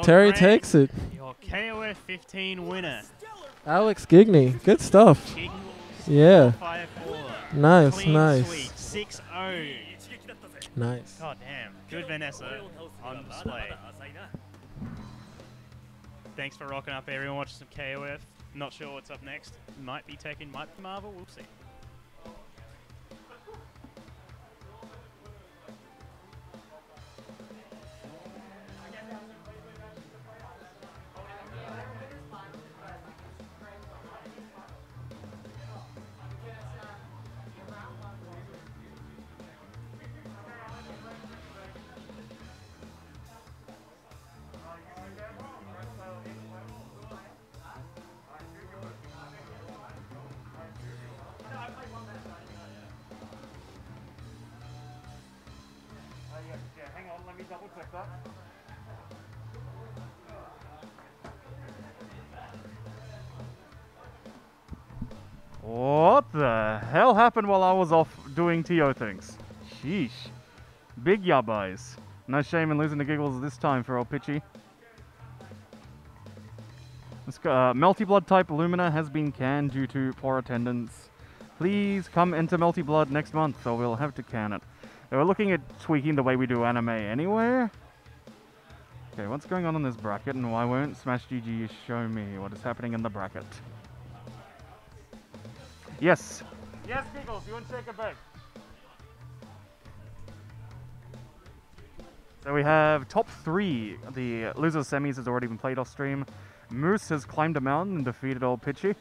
Terry takes it. Your KOF 15 winner. Alex Gigny, good stuff. Yeah. Nice, Clean nice. sweep. 6-0. Nice. God damn. Good Vanessa on display. Thanks for rocking up, everyone. Watching some KOF. Not sure what's up next. Might be Tekken, might be Marvel. We'll see. Happened while I was off doing TO things? Sheesh. Big yabbies. No shame in losing the giggles this time for old Pichy. Go. Uh, Melty Blood type Lumina has been canned due to poor attendance. Please come into Melty Blood next month or we'll have to can it. They were looking at tweaking the way we do anime anyway. Okay, what's going on in this bracket and why won't Smash GG show me what is happening in the bracket? Yes. Yes, Giggles, you want to shake a bag? So we have top three. The loser semis has already been played off stream. Moose has climbed a mountain and defeated old Pichy.